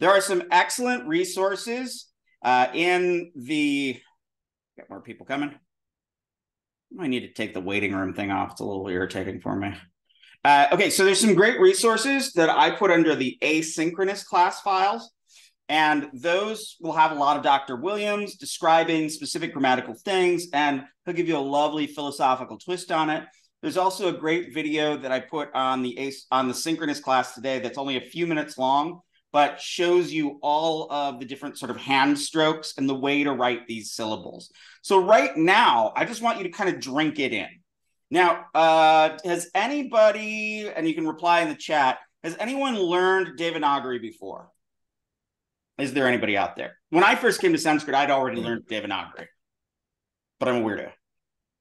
There are some excellent resources uh, in the. Get more people coming. I need to take the waiting room thing off. It's a little irritating for me. Uh, okay, so there's some great resources that I put under the asynchronous class files. And those will have a lot of Dr. Williams describing specific grammatical things, and he'll give you a lovely philosophical twist on it. There's also a great video that I put on the on the synchronous class today that's only a few minutes long, but shows you all of the different sort of hand strokes and the way to write these syllables. So right now, I just want you to kind of drink it in. Now, uh, has anybody, and you can reply in the chat, has anyone learned Devanagari before? Is there anybody out there? When I first came to Sanskrit, I'd already learned Devanagari, but I'm a weirdo.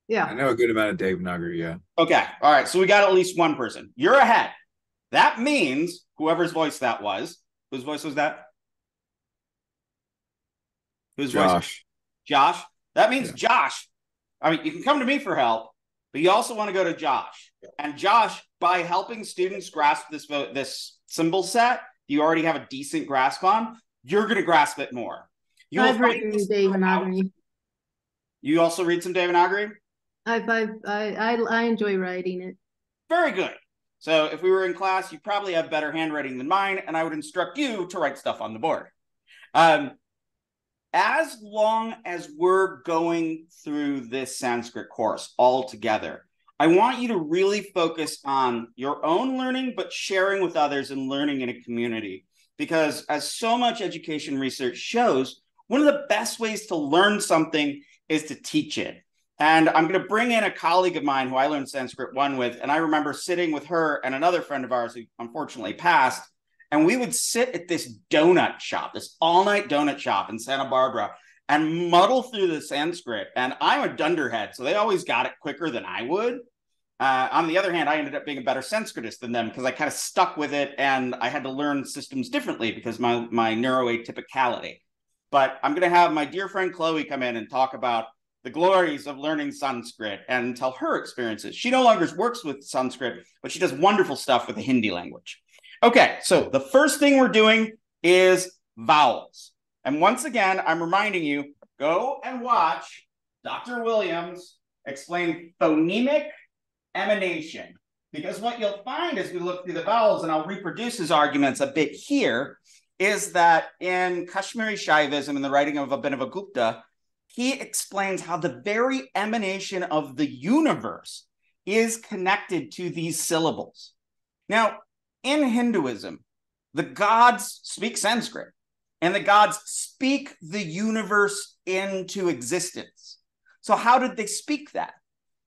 Yeah. I know a good amount of Devanagari, yeah. Okay. All right. So we got at least one person. You're ahead. That means whoever's voice that was, whose voice was that? Whose voice? Josh. Josh. That means Yeah. Josh. I mean, you can come to me for help, but you also want to go to Josh. And Josh, by helping students grasp this vo- this symbol set, you already have a decent grasp on. You're going to grasp it more. You I've find written this Devanagari. You also read some Devanagari. I've, I've I, I I enjoy writing it. Very good. So if we were in class, you probably have better handwriting than mine, and I would instruct you to write stuff on the board. Um, as long as we're going through this Sanskrit course all together, I want you to really focus on your own learning, but sharing with others and learning in a community. Because as so much education research shows, one of the best ways to learn something is to teach it. And I'm going to bring in a colleague of mine who I learned Sanskrit 1 with. And I remember sitting with her and another friend of ours who unfortunately passed. And we would sit at this donut shop, this all night donut shop in Santa Barbara, and muddle through the Sanskrit. And I'm a dunderhead, so they always got it quicker than I would. Uh, on the other hand, I ended up being a better Sanskritist than them because I kind of stuck with it and I had to learn systems differently because my my neuroatypicality. But I'm going to have my dear friend Chloe come in and talk about the glories of learning Sanskrit and tell her experiences. She no longer works with Sanskrit, but she does wonderful stuff with the Hindi language. Okay, so the first thing we're doing is vowels. And once again, I'm reminding you go and watch Dr. Williams explain phonemic emanation. Because what you'll find as we look through the vowels, and I'll reproduce his arguments a bit here, is that in Kashmiri Shaivism, in the writing of Abhinavagupta, he explains how the very emanation of the universe is connected to these syllables. Now, in Hinduism, the gods speak Sanskrit, and the gods speak the universe into existence. So, how did they speak that?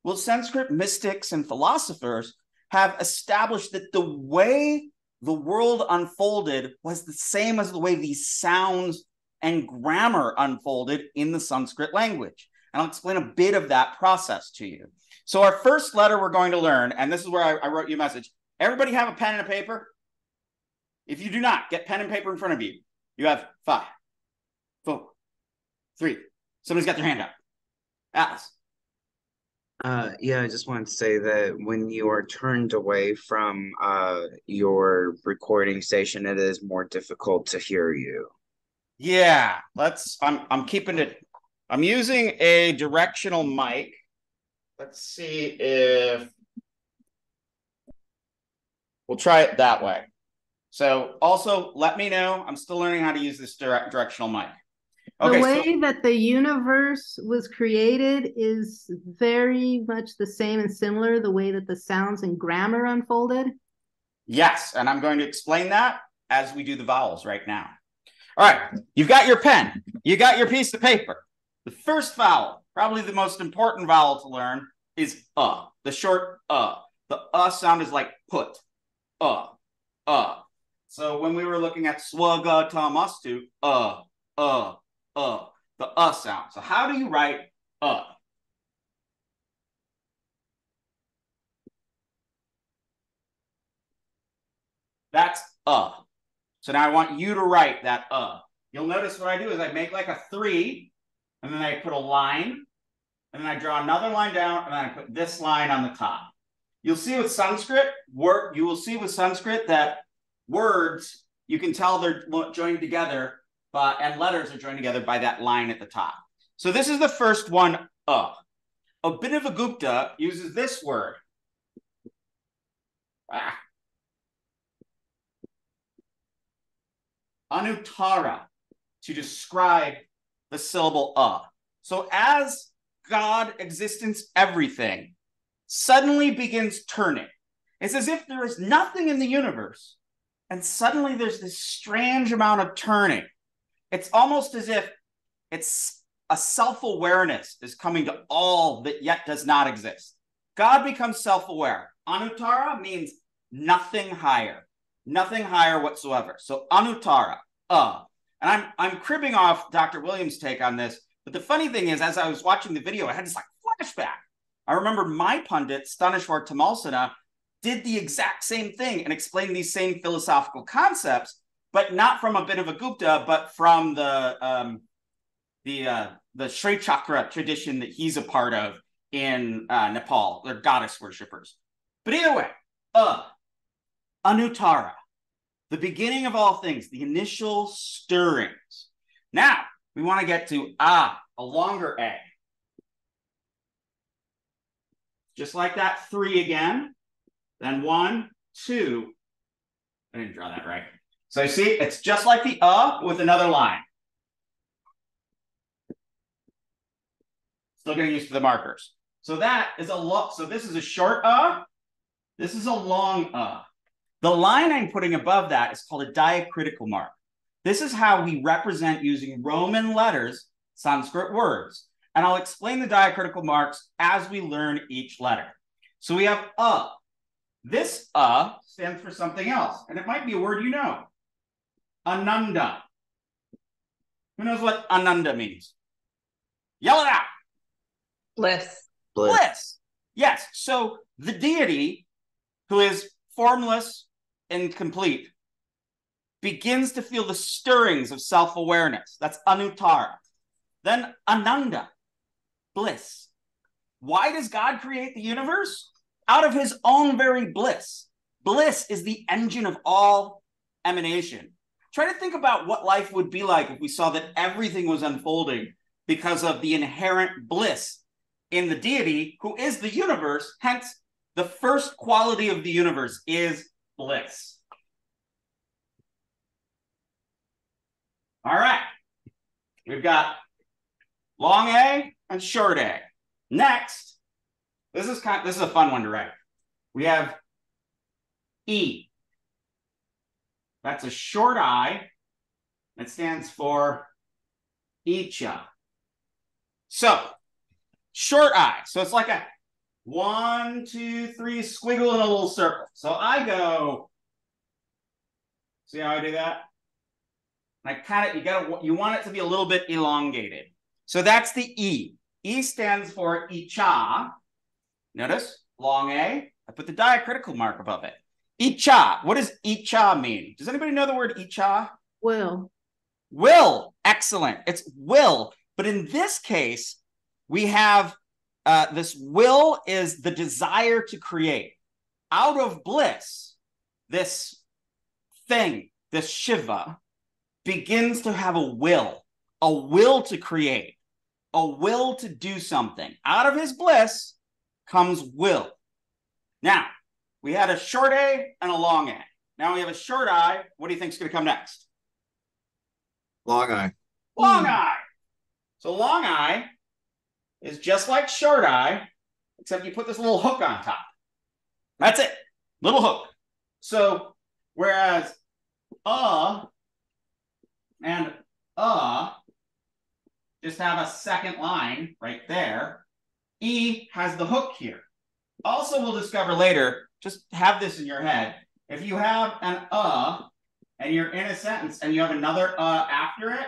Well, Sanskrit mystics and philosophers have established that the way the world unfolded was the same as the way these sounds and grammar unfolded in the Sanskrit language. And I'll explain a bit of that process to you. So, our first letter we're going to learn, and this is where I, I wrote you a message. Everybody have a pen and a paper? If you do not, get pen and paper in front of you. You have five, four, three. Somebody's got their hand up. Alice. Uh, yeah, I just wanted to say that when you are turned away from uh, your recording station, it is more difficult to hear you. Yeah, let's. I'm I'm keeping it. I'm using a directional mic. Let's see if we'll try it that way. So also let me know. I'm still learning how to use this direct directional mic. Okay, The way so that the universe was created is very much the same and similar the way that the sounds and grammar unfolded. yes, and I'm going to explain that as we do the vowels right now. All right, you've got your pen, you got your piece of paper. The first vowel, probably the most important vowel to learn, is uh. The short uh. The uh sound is like put. Uh. Uh. So when we were looking at swagata uh, uh, uh, the uh sound. So how do you write uh? That's uh. So now I want you to write that uh. You'll notice what I do is I make like a three, and then I put a line, and then I draw another line down, and then I put this line on the top. You'll see with Sanskrit, word, you will see with Sanskrit that words you can tell they're joined together, but and letters are joined together by that line at the top. So this is the first one, uh. Abhinavagupta uses this word. Ah. Anuttara to describe the syllable uh. So as God, existence, everything suddenly begins turning. It's as if there is nothing in the universe, and suddenly there's this strange amount of turning. It's almost as if it's a self awareness is coming to all that yet does not exist. God becomes self aware. Anuttara means nothing higher, nothing higher whatsoever. So Anuttara, uh. And I'm I'm cribbing off Dr. Williams' take on this, but the funny thing is, as I was watching the video, I had this like flashback. I remember my pundit, Stanishwar Tamalsana, did the exact same thing and explained these same philosophical concepts, but not from Abhinavagupta, but from the um, the uh, the Sri Chakra tradition that he's a part of in uh, Nepal. They're goddess worshippers. But either way, uh, Anuttara, the beginning of all things, the initial stirrings. Now we want to get to ah, a longer A. Just like that, three again. Then one, two. I didn't draw that right. So you see, it's just like the uh with another line. Still getting used to the markers. So that is a lot. So this is a short uh. This is a long uh. The line I'm putting above that is called a diacritical mark. This is how we represent using Roman letters Sanskrit words. And I'll explain the diacritical marks as we learn each letter. So we have a. This a stands for something else, and it might be a word you know. Ananda. Who knows what ananda means? Yell it out. Bliss. Bliss. Bliss. Yes. So the deity who is formless and complete begins to feel the stirrings of self awareness. That's anuttara. Then ananda, bliss. Why does God create the universe? Out of his own very bliss. Bliss is the engine of all emanation. Try to think about what life would be like if we saw that everything was unfolding because of the inherent bliss in the deity who is the universe. Hence, the first quality of the universe is bliss. All right. We've got long A and short A. Next, this is kind of, this is a fun one to write. We have E. That's a short I. It stands for Icha. So, short I. So it's like a one, two, three, squiggle in a little circle. So I go, see how I do that? I kind of you got you want it to be a little bit elongated. So that's the E. E stands for Icha. Notice long A. I put the diacritical mark above it. Icha. What does Icha mean? Does anybody know the word Icha? Will. Will. Excellent. It's will. But in this case, we have uh, this will is the desire to create. Out of bliss, this thing, this Shiva, begins to have a will, a will to create, a will to do something. Out of his bliss comes will. Now, we had a short A and a long A. Now we have a short I. What do you think is going to come next? Long eye. Long I. So long I is just like short eye, except you put this little hook on top. That's it. Little hook. So whereas uh and uh just have a second line right there. E has the hook here. Also, we'll discover later, just have this in your head. If you have an uh and you're in a sentence and you have another uh after it,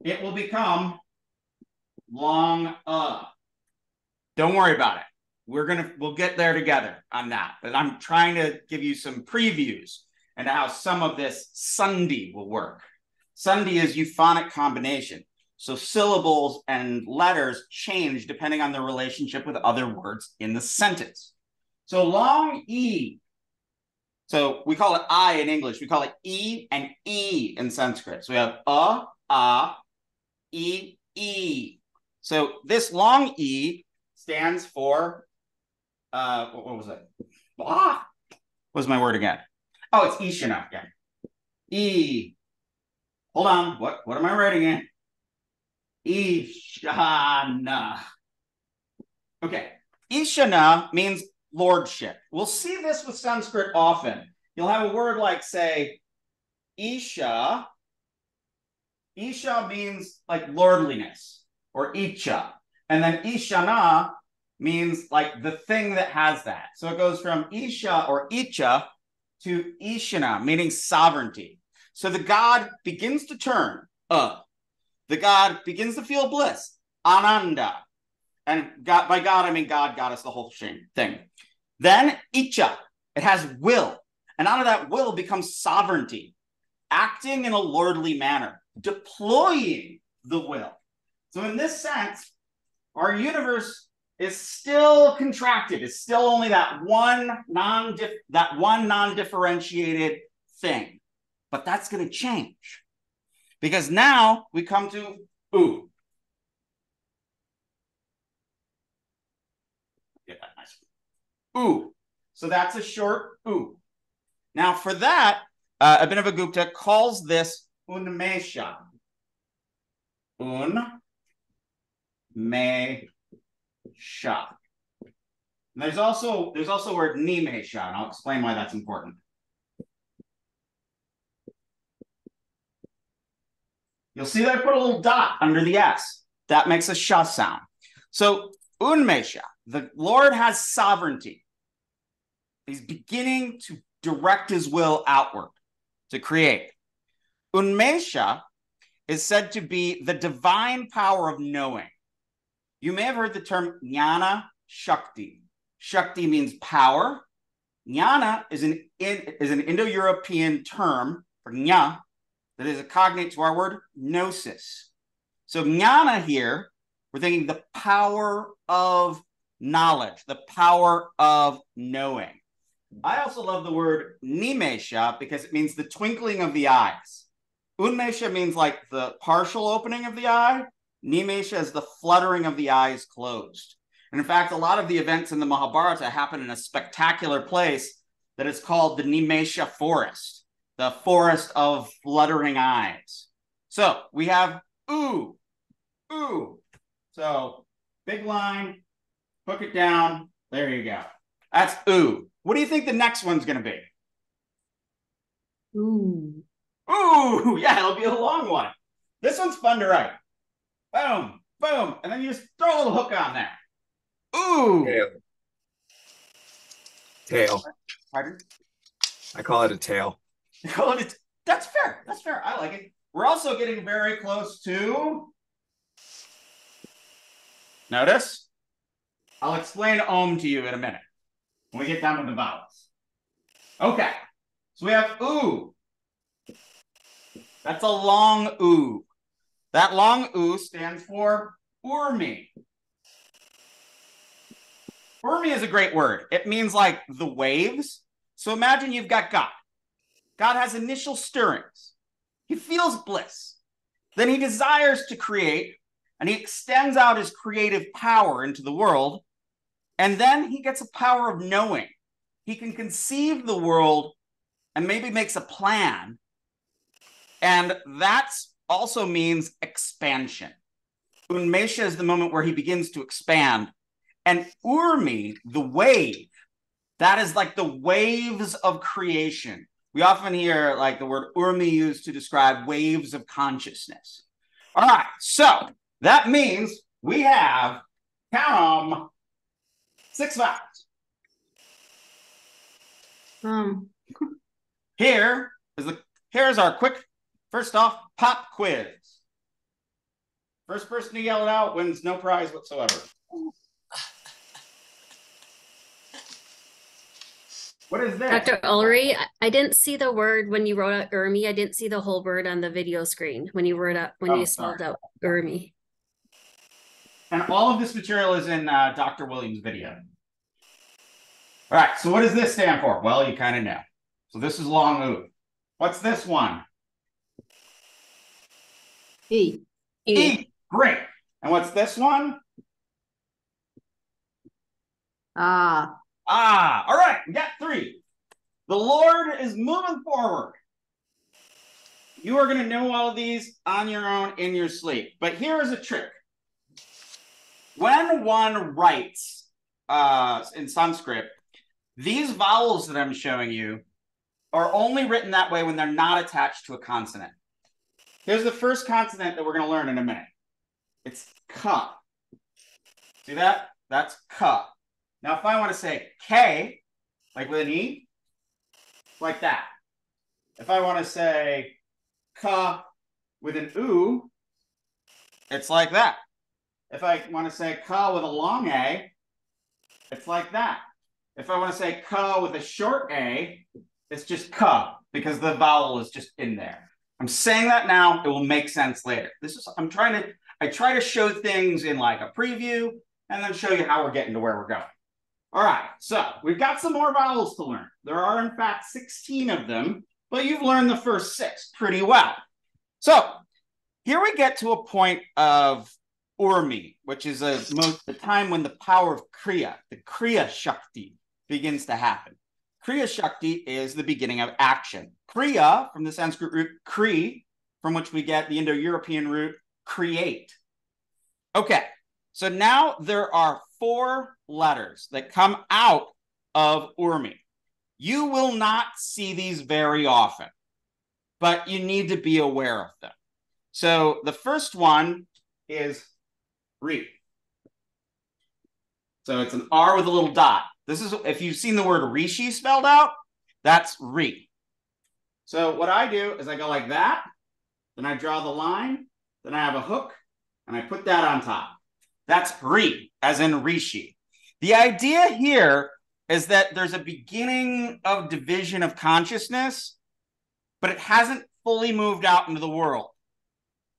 it will become long uh. Don't worry about it. We're gonna we'll get there together on that. But I'm trying to give you some previews and how some of this sandhi will work. sandhi is euphonic combination. So syllables and letters change depending on their relationship with other words in the sentence. So long E So we call it I in English. We call it E and E in Sanskrit. So we have a, a, e, e. So this long E stands for uh what, was it? What was my word again? Oh, it's Ishana again. E. Hold on. What what am I writing in? Ishana. Okay. Ishana means lordship. We'll see this with Sanskrit often. You'll have a word like, say, Isha. Isha means like lordliness or Icha. And then Ishana means like the thing that has that. So it goes from Isha or Icha to Ishana, meaning sovereignty. So the god begins to turn, uh, the god begins to feel bliss, ananda. And God, by God, I mean God, goddess, the whole thing. Then Icha, it has will. And out of that will becomes sovereignty, acting in a lordly manner, deploying the will. So, in this sense, our universe is still contracted. It's still only that one non that one non-differentiated thing. But that's going to change. Because now we come to ooh. Get that nice. Ooh. So that's a short ooh. Now for that, uh, Abhinavagupta calls this unmesha. Un me sha. And there's also there's also a word nimesha, and I'll explain why that's important. You'll see that I put a little dot under the S. That makes a sha sound. So unmesha, the Lord has sovereignty. He's beginning to direct his will outward to create. Unmesha is said to be the divine power of knowing. You may have heard the term jnana shakti. Shakti means power. Jnana is an, is an Indo European term for jna that is a cognate to our word gnosis. So, jnana here, we're thinking the power of knowledge, the power of knowing. I also love the word nimesha because it means the twinkling of the eyes. Unmesha means like the partial opening of the eye. Nimesha is the fluttering of the eyes closed. And in fact, a lot of the events in the Mahabharata happen in a spectacular place that is called the Nimesha Forest, the forest of fluttering eyes. So we have ooh, ooh. So big line, hook it down. There you go. That's ooh. What do you think the next one's going to be? Ooh. Ooh, yeah, it'll be a long one. This one's fun to write. Boom, boom, and then you just throw a little hook on there. Ooh. Tail. Tail. Pardon? I call it a tail. Call it- That's fair. That's fair. I like it. We're also getting very close to. Notice? I'll explain Om to you in a minute when we get down to the vowels. Okay. So we have ooh. That's a long ooh. That long ooh stands for urmi. Urmi is a great word. It means like the waves. So imagine you've got God. God has initial stirrings. He feels bliss. Then he desires to create and he extends out his creative power into the world. And then he gets a power of knowing. He can conceive the world and maybe makes a plan. And that also means expansion. Unmesha is the moment where he begins to expand. And Urmi, the wave, that is like the waves of creation. We often hear like the word Urmi used to describe waves of consciousness. All right, so that means we have count six vowels. Um, Here is the here's our quick first off pop quiz. First person to yell it out wins no prize whatsoever. What is this? Dr. Ullrey, I- didn't see the word when you wrote out Urmi. I didn't see the whole word on the video screen when you wrote out when Oh, you sorry. spelled out Urmi. And all of this material is in uh, Dr. Williams' video. All right, so what does this stand for? Well, you kind of know. So this is long oo. What's this one? E. E. E. Great. And what's this one? Ah. Ah, all right, we got three. The Lord is moving forward. You are going to know all of these on your own in your sleep. But here is a trick. When one writes uh, in Sanskrit, these vowels that I'm showing you are only written that way when they're not attached to a consonant. Here's the first consonant that we're going to learn in a minute. It's ka. See that? That's ka. Now, if I want to say K, like with an E, like that. If I want to say ka with an oo, it's like that. If I want to say ka with a long A, it's like that. If I want to say ka with a short A, it's just ka because the vowel is just in there. I'm saying that now, it will make sense later. This is I'm trying to I try to show things in like a preview and then show you how we're getting to where we're going. All right, so we've got some more vowels to learn. There are, in fact, 16 of them, but you've learned the first six pretty well. So here we get to a point of Urmi, which is a most, the time when the power of Kriya, the Kriya Shakti, begins to happen. Kriya Shakti is the beginning of action. Kriya, from the Sanskrit root Kri, from which we get the Indo European root create. Okay, so now there are four letters that come out of Urmi. You will not see these very often, but you need to be aware of them. So the first one is Ri. So it's an R with a little dot. This is if you've seen the word Rishi spelled out, that's Ri. So what I do is I go like that, then I draw the line, then I have a hook, and I put that on top. That's Ri, as in Rishi. The idea here is that there's a beginning of division of consciousness, but it hasn't fully moved out into the world.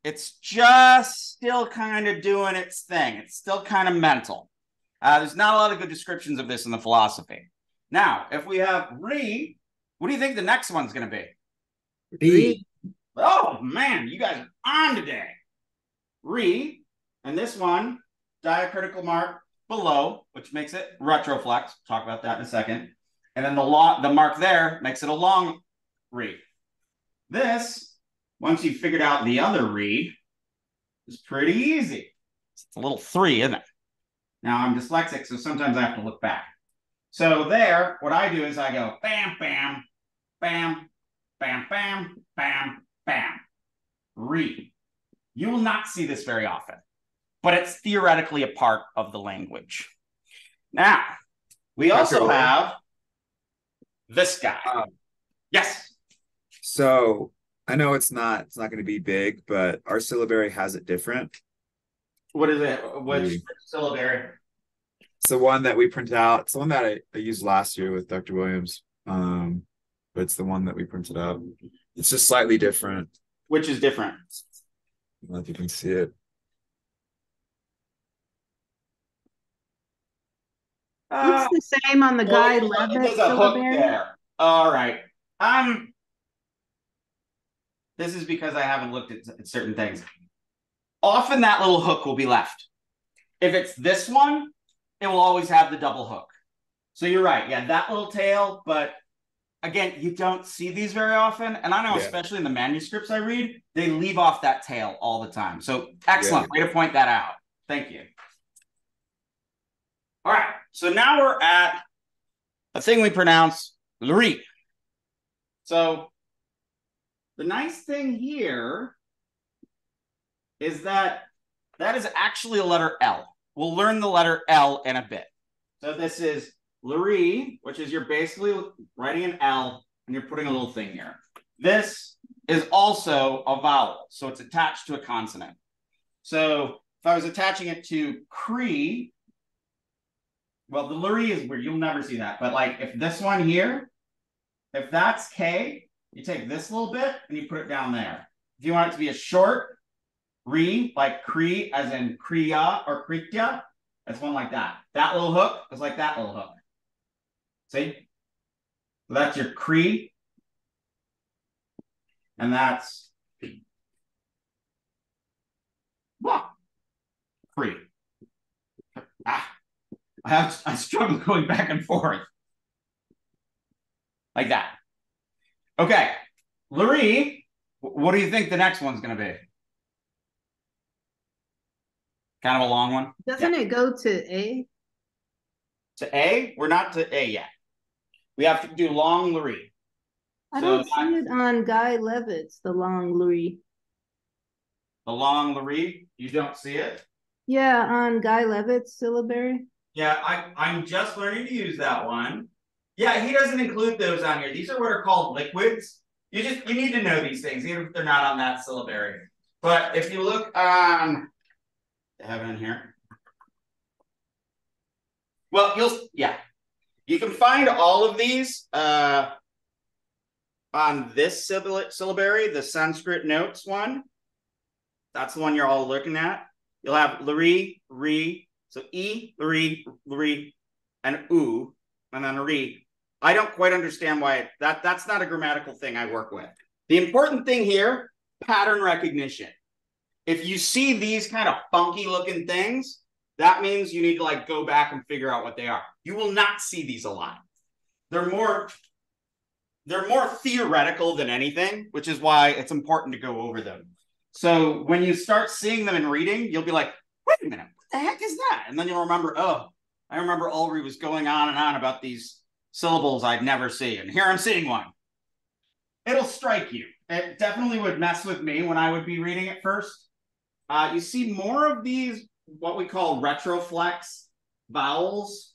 It's just still kind of doing its thing. It's still kind of mental. Uh, there's not a lot of good descriptions of this in the philosophy. Now, if we have re, what do you think the next one's going to be? B. Oh man, you guys are on today. Re, and this one, diacritical mark below, which makes it retroflex. Talk about that in a second. And then the long, the mark there makes it a long re. This, once you've figured out the other re, is pretty easy. It's a little three, isn't it? Now I'm dyslexic, so sometimes I have to look back. So there, what I do is I go bam, bam, bam, bam, bam, bam, bam. Re. You will not see this very often, but it's theoretically a part of the language. Now, we also have this guy. Um, yes. So I know it's not it's not going to be big, but our syllabary has it different. What is it? Which Re. syllabary? It's the one that we print out. It's the one that I, I used last year with Dr. Williams. Um, but it's the one that we printed out. It's just slightly different. Which is different? I don't know if you can see it. Uh, It's the same on the well, Guy it does a- it Levitt does a hook there. All right. Um, this is because I haven't looked at, at certain things. Often that little hook will be left. If it's this one, it will always have the double hook. So you're right. Yeah, that little tail, but again, you don't see these very often. And I know, Yeah. especially in the manuscripts I read, they leave off that tail all the time. So excellent. Way to point that out. Thank you. All right. So now we're at a thing we pronounce Luri. So the nice thing here is that that is actually a letter L. We'll learn the letter L in a bit. So this is Luri, which is you're basically writing an L and you're putting a little thing here. This is also a vowel, so it's attached to a consonant. So if I was attaching it to Cree, well, the Luri is weird. You'll never see that. But like if this one here, if that's K, you take this little bit and you put it down there. If you want it to be a short re, like Cree, as in Kriya or Krikya, it's one like that. That little hook is like that little hook. See? So that's your Cree And that's well, free. Ah, I have I struggle going back and forth. Like that. Okay. Larry, what do you think the next one's gonna be? Kind of a long one. Doesn't it go to A? To A, we're not to A yet. We have to do long Larry. I So don't see I- it on Guy Levitt's, the long Louis. The long Larry, you don't see it? Yeah, on Guy Levitt's syllabary. Yeah, I, I'm just learning to use that one. Yeah, he doesn't include those on here. These are what are called liquids. You just you need to know these things, even if they're not on that syllabary. But if you look on have it in here. Well, you'll yeah. You can find all of these uh on this syllab- syllabary, the Sanskrit notes one. That's the one you're all looking at. You'll have Lari, Re, so E, Lari, Lari, and U, and then Re. I don't quite understand why it, that that's not a grammatical thing I work with. The important thing here, pattern recognition. If you see these kind of funky looking things, that means you need to like go back and figure out what they are. You will not see these a lot. They're more they're more theoretical than anything, which is why it's important to go over them. So when you start seeing them in reading, you'll be like, wait a minute, what the heck is that? And then you'll remember, oh, I remember Ullrey was going on and on about these syllables I'd never see. And here I'm seeing one. It'll strike you. It definitely would mess with me when I would be reading it first. Uh, you see more of these, what we call retroflex vowels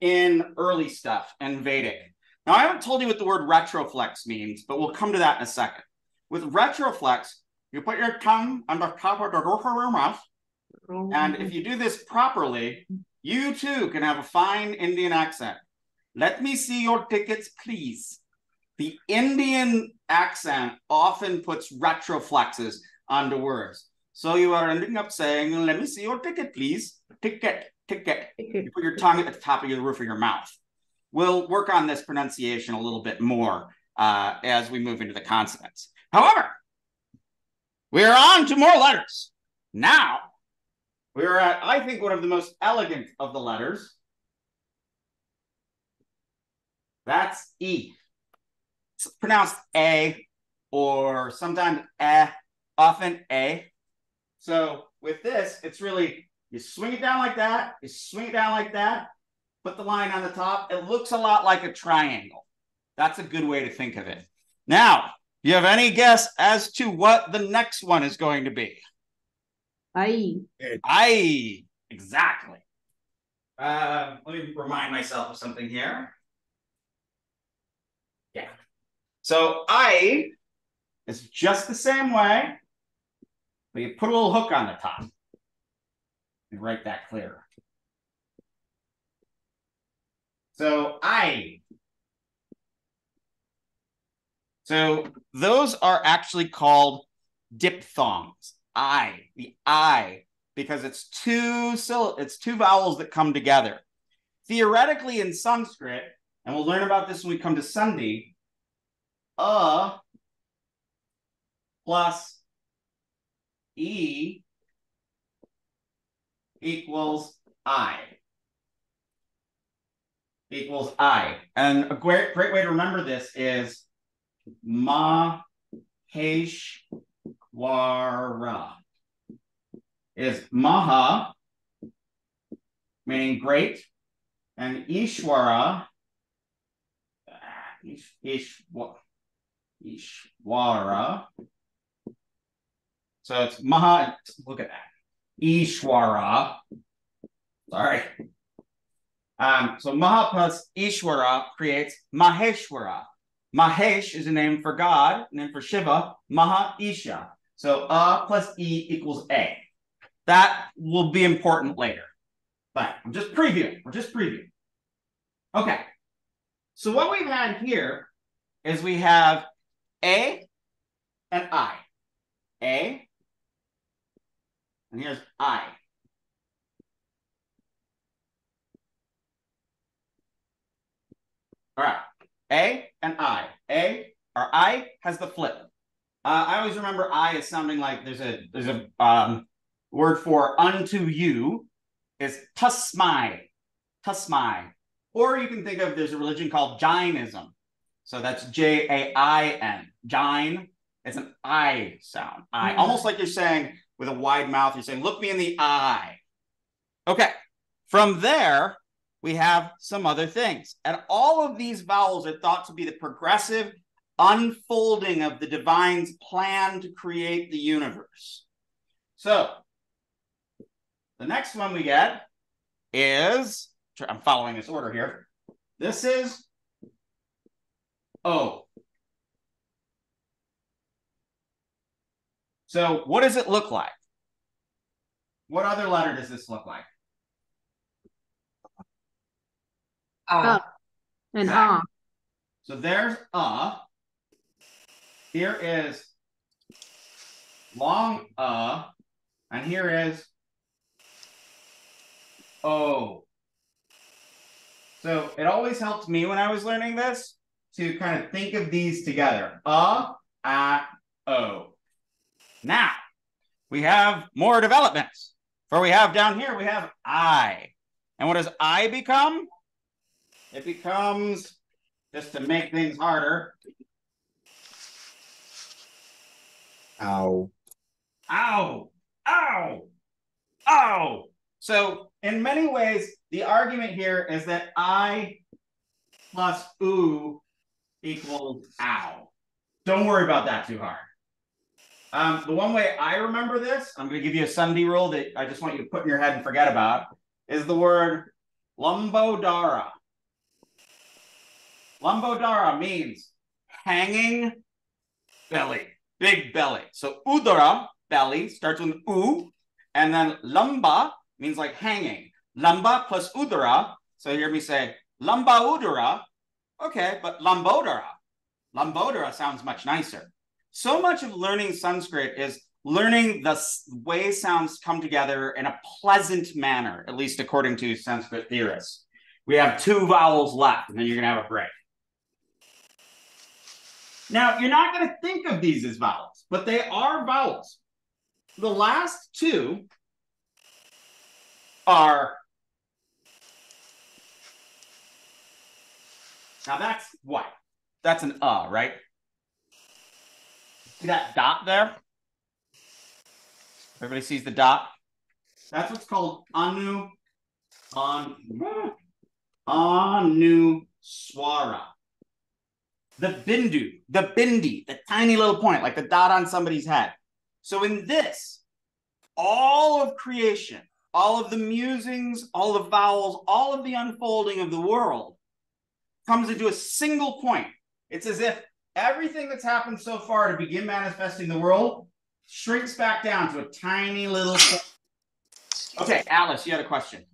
in early stuff and Vedic. Now, I haven't told you what the word retroflex means, but we'll come to that in a second. With retroflex, you put your tongue on the top of the roof of your mouth, and if you do this properly, you too can have a fine Indian accent. Let me see your tickets, please. The Indian accent often puts retroflexes onto words. So you are ending up saying, Let me see your ticket, please. Ticket, ticket. You put your tongue at the top of the roof of your mouth. We'll work on this pronunciation a little bit more uh, as we move into the consonants. However, we are on to more letters. Now, we are at, I think, one of the most elegant of the letters. That's E. It's pronounced A or sometimes eh, often A. So with this, it's really you swing it down like that, you swing it down like that, put the line on the top. It looks a lot like a triangle. That's a good way to think of it. Now, you have any guess as to what the next one is going to be? I. I exactly. Uh, let me remind myself of something here. Yeah. So I is just the same way, but you put a little hook on the top. And write that clear. So I. So those are actually called diphthongs. I, the I, because it's two it's two vowels that come together. Theoretically, in Sanskrit, and we'll learn about this when we come to sandhi, a plus e equals I. Equals I. And a great, great way to remember this is ma hesh Wara is Maha, meaning great, and Ishwara, ah, Ish, Ish, Ishwara. So it's Maha, look at that. Ishwara. Sorry. Um, so Maha plus Ishwara creates Maheshwara. Mahesh is a name for God, name for Shiva, Maha Isha. So A plus E equals A. That will be important later. But I'm just previewing. We're just previewing. Okay. So what we've had here is we have A and I. A. And here's I. All right. A and I. A or I has the flip. Uh, I always remember I as sounding like there's a there's a um, word for unto you is tasmai, tasmai. Or you can think of there's a religion called Jainism. So that's J A I N. Jain. It's an I sound. I Mhm. almost like you're saying with a wide mouth. You're saying, "Look me in the eye." Okay. From there, we have some other things, and all of these vowels are thought to be the progressive unfolding of the divine's plan to create the universe. So, the next one we get is I'm following this order here. This is O. So, what does it look like? What other letter does this look like? Uh, And Exactly. ah, So there's a. Here is long uh, and here is oh. So it always helped me when I was learning this to kind of think of these together. Uh, ah, oh. Now we have more developments. For we have down here, we have I. And what does I become? It becomes just to make things harder. Ow. Ow, ow, ow. So, in many ways, the argument here is that I plus oo equals ow. Don't worry about that too hard. Um, the one way I remember this, I'm going to give you a sandhi rule that I just want you to put in your head and forget about, is the word lumbodara. Lumbodara means hanging belly, big belly. So udara, belly, starts with u, and then lumba means like hanging. Lumba plus udara. So hear me say lumba udara. Okay, but lambodara. Lambodara sounds much nicer. So much of learning Sanskrit is learning the way sounds come together in a pleasant manner, at least according to Sanskrit theorists. We have two vowels left, and then you're going to have a break. Now, you're not going to think of these as vowels, but they are vowels. The last two are. Now, that's what? That's an uh, right? See that dot there? Everybody sees the dot? That's what's called anu, on, anu swara the bindu, the bindi, the tiny little point, like the dot on somebody's head. So in this, all of creation, all of the musings, all the vowels, all of the unfolding of the world comes into a single point. It's as if everything that's happened so far to begin manifesting the world shrinks back down to a tiny little. Okay, Alice, you had a question.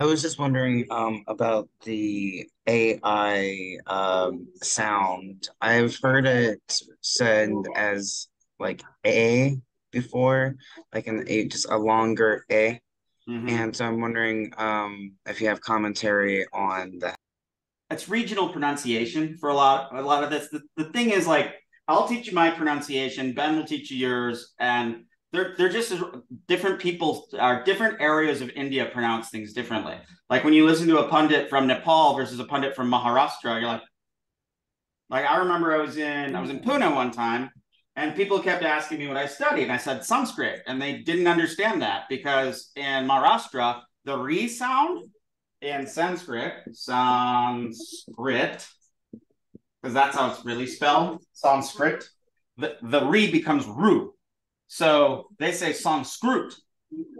I was just wondering um about the AI um sound. I've heard it said as like A before, like an A, just a longer A. Mhm. And so I'm wondering um if you have commentary on that. It's regional pronunciation for a lot a lot of this. The, the thing is like i'll teach you my pronunciation ben will teach you yours and they're they're just different people are different areas of india pronounce things differently. Like when you listen to a pundit from nepal versus a pundit from maharashtra you're like like i remember i was in i was in pune one time and people kept asking me what i studied and i said sanskrit and they didn't understand that because in maharashtra the re sound in Sanskrit, Sanskrit, because that's how it's really spelled, Sanskrit, the, the re becomes ru. So they say Sanskrit.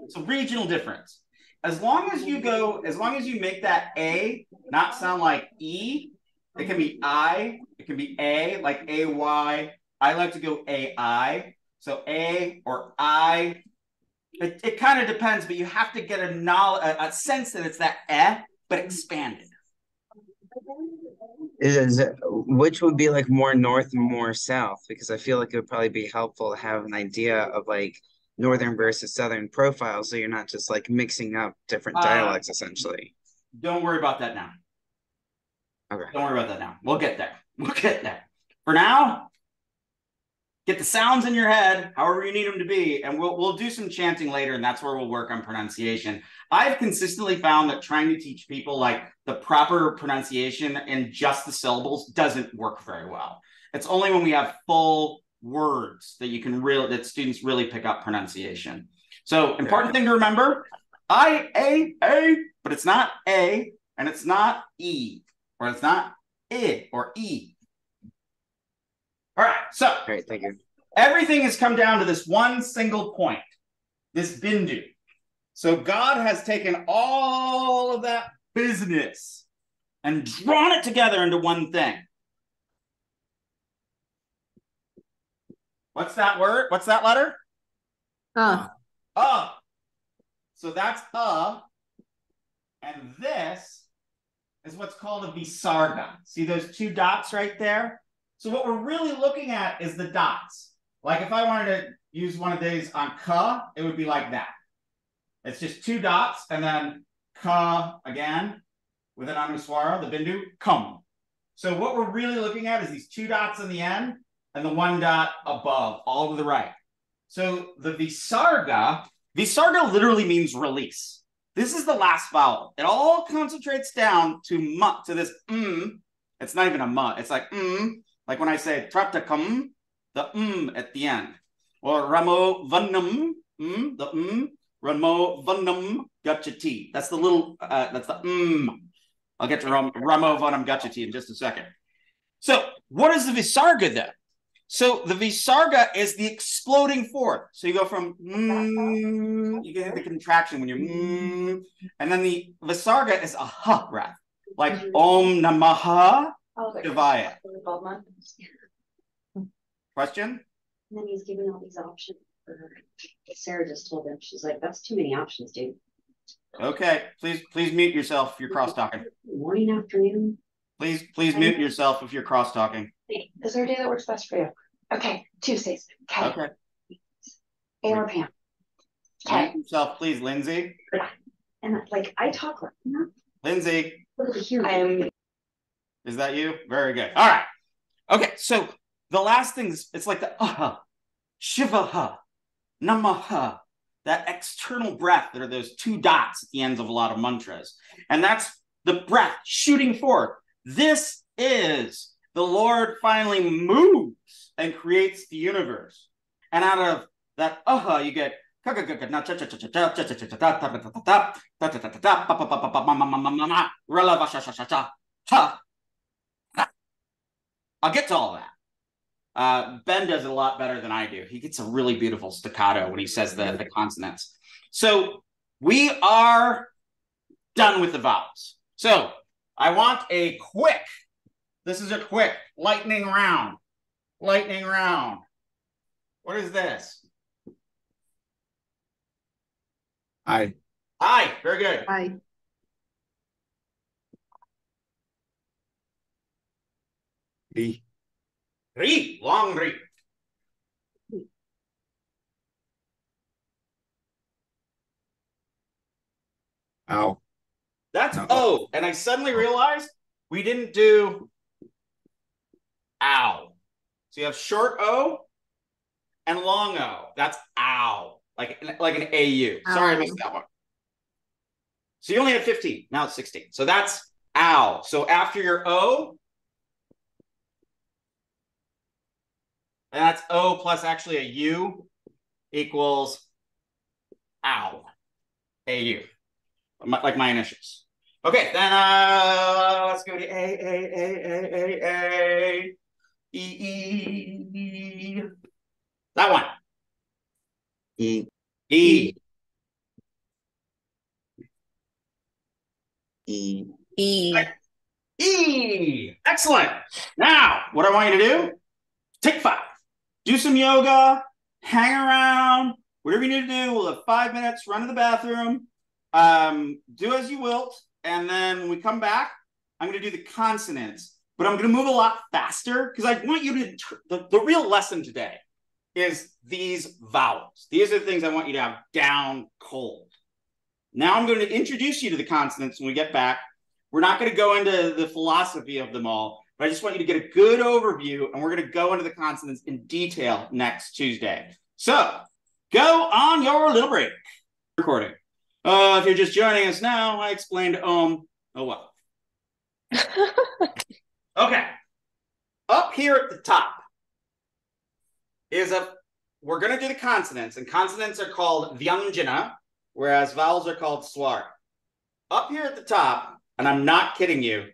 It's a regional difference. As long as you go, as long as you make that A not sound like E, it can be I, it can be A, like A Y. I like to go A I. So A or I it, it kind of depends, but you have to get a knowledge, a, a sense that it's that eh, but expanded. Is it, which would be like more north and more south? Because I feel like it would probably be helpful to have an idea of like northern versus southern profiles, so you're not just like mixing up different Uh, dialects essentially. Don't worry about that now. Okay. Don't worry about that now. We'll get there. We'll get there. For now, get the sounds in your head, however you need them to be, and we'll we'll do some chanting later, and that's where we'll work on pronunciation. I've consistently found that trying to teach people like the proper pronunciation and just the syllables doesn't work very well. It's only when we have full words that you can really that students really pick up pronunciation. So important thing to remember: I A A, but it's not A, and it's not E, or it's not I or E. All right, so Great, thank you. everything has come down to this one single point, this bindu. So God has taken all of that business and drawn it together into one thing. What's that word? What's that letter? Uh, Uh. So that's uh. And this is what's called a visarga. See those two dots right there? So what we're really looking at is the dots. Like if I wanted to use one of these on ka, it would be like that. It's just two dots and then ka again with an anuswara, the bindu, come. So what we're really looking at is these two dots in the end and the one dot above, all to the right. So the visarga, visarga literally means release. This is the last vowel. It all concentrates down to mu, to this mm. It's not even a mu. It's like mm. Like when I say tratakam, the mm at the end. Or ramo vanam, mm, the mm. Ramo vanam gachati. That's the little, uh, that's the mm. I'll get to ram, ramo vanam gachati in just a second. So what is the visarga then? So the visarga is the exploding forth. So you go from mm, you get the contraction when you're mm, and then the visarga is a ha breath, like om namaha devaya. Question? And then he's giving all these options Sarah just told him, she's like, that's too many options, dude. Okay, please please mute yourself if you're cross talking. Morning, afternoon, Please please mute yourself if you're cross talking. Is there a day that works best for you? Okay, Tuesdays, okay, Okay, A or Pam. mute Okay, yourself, please, Lindsay. and like, I talk like, you know, Lindsay, look at the here. I'm. Is that you? Very good. All right. Okay, so the last things it's like the aha, shivaha, namaha, that external breath. There are those two dots at the ends of a lot of mantras, and that's the breath shooting forth. This is the Lord finally moves and creates the universe, and out of that aha, you get. I'll get to all that. Uh, ben does it a lot better than I do. He gets a really beautiful staccato when he says the, the consonants. So we are done with the vowels. So I want a quick, this is a quick lightning round. Lightning round. What is this? I Hi, very good. I, E Re, long re. ow That's No. O. And I suddenly realized we didn't do ow. So you have short O and long O. That's ow. Like, like an AU. Sorry, I missed that one. So you only had 15. Now it's 16. So that's ow. So after your O, and that's O plus actually a U equals ow. AU. Like my initials. Okay, then uh let's go to A A A A A A E E E. That one. E E. E E. E. Excellent. Now, what I want you to do, take five. Do some yoga, hang around, whatever you need to do. We'll have five minutes, run to the bathroom, um, do as you wilt. And then when we come back, I'm going to do the consonants, but I'm going to move a lot faster because I want you to, the, the real lesson today is these vowels. These are the things I want you to have down cold. Now I'm going to introduce you to the consonants when we get back. We're not going to go into the philosophy of them all, I just want you to get a good overview, and we're going to go into the consonants in detail next Tuesday. So go on your little break. Recording. Uh, if you're just joining us now, I explained um. Oh well. Okay. Up here at the top is a we're gonna do the consonants, and consonants are called vyanjana, whereas vowels are called swar. Up here at the top, and I'm not kidding you,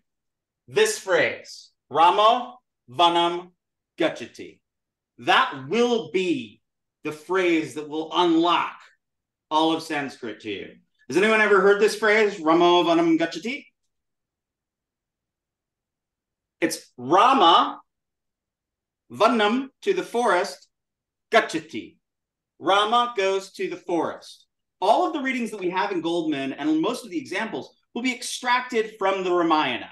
this phrase, Ramo Vanam Gachati. That will be the phrase that will unlock all of Sanskrit to you. Has anyone ever heard this phrase, Ramo Vanam Gachati? It's Rama, Vanam to the forest, Gachati. Rama goes to the forest. All of the readings that we have in Goldman and most of the examples will be extracted from the Ramayana.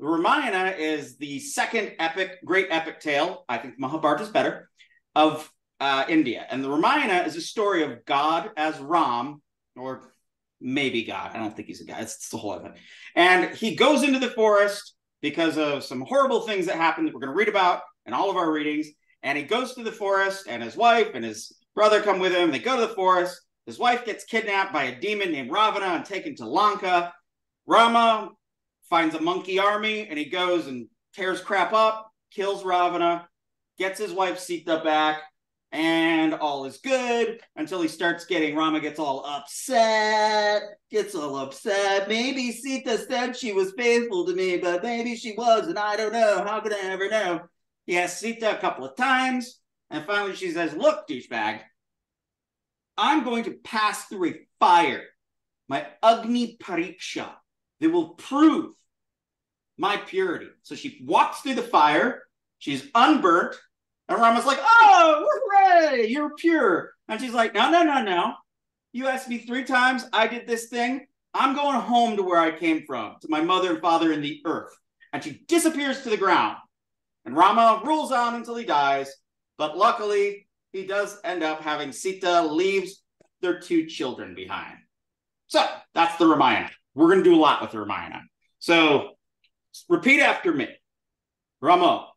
The Ramayana is the second epic, great epic tale. I think Mahabharata is better of uh, India. And the Ramayana is a story of God as Ram, or maybe God. I don't think he's a guy. It's, it's the whole thing. And he goes into the forest because of some horrible things that happen that we're going to read about in all of our readings. And he goes to the forest, and his wife and his brother come with him. They go to the forest. His wife gets kidnapped by a demon named Ravana and taken to Lanka. Rama finds a monkey army and he goes and tears crap up, kills Ravana, gets his wife Sita back, and all is good until he starts getting Rama gets all upset, gets all upset. Maybe Sita said she was faithful to me, but maybe she was, and I don't know. How could I ever know? He asks Sita a couple of times, and finally she says, Look, douchebag, I'm going to pass through a fire, my Agni Pariksha, that will prove my purity. So she walks through the fire, she's unburnt, and Rama's like, Oh, hooray, you're pure. And she's like, No, no, no, no. You asked me three times, I did this thing. I'm going home to where I came from, to my mother and father in the earth. And she disappears to the ground. And Rama rules on until he dies. But luckily, he does end up having Sita leaves their two children behind. So that's the Ramayana. We're going to do a lot with the Ramayana. So repeat after me. Ramo,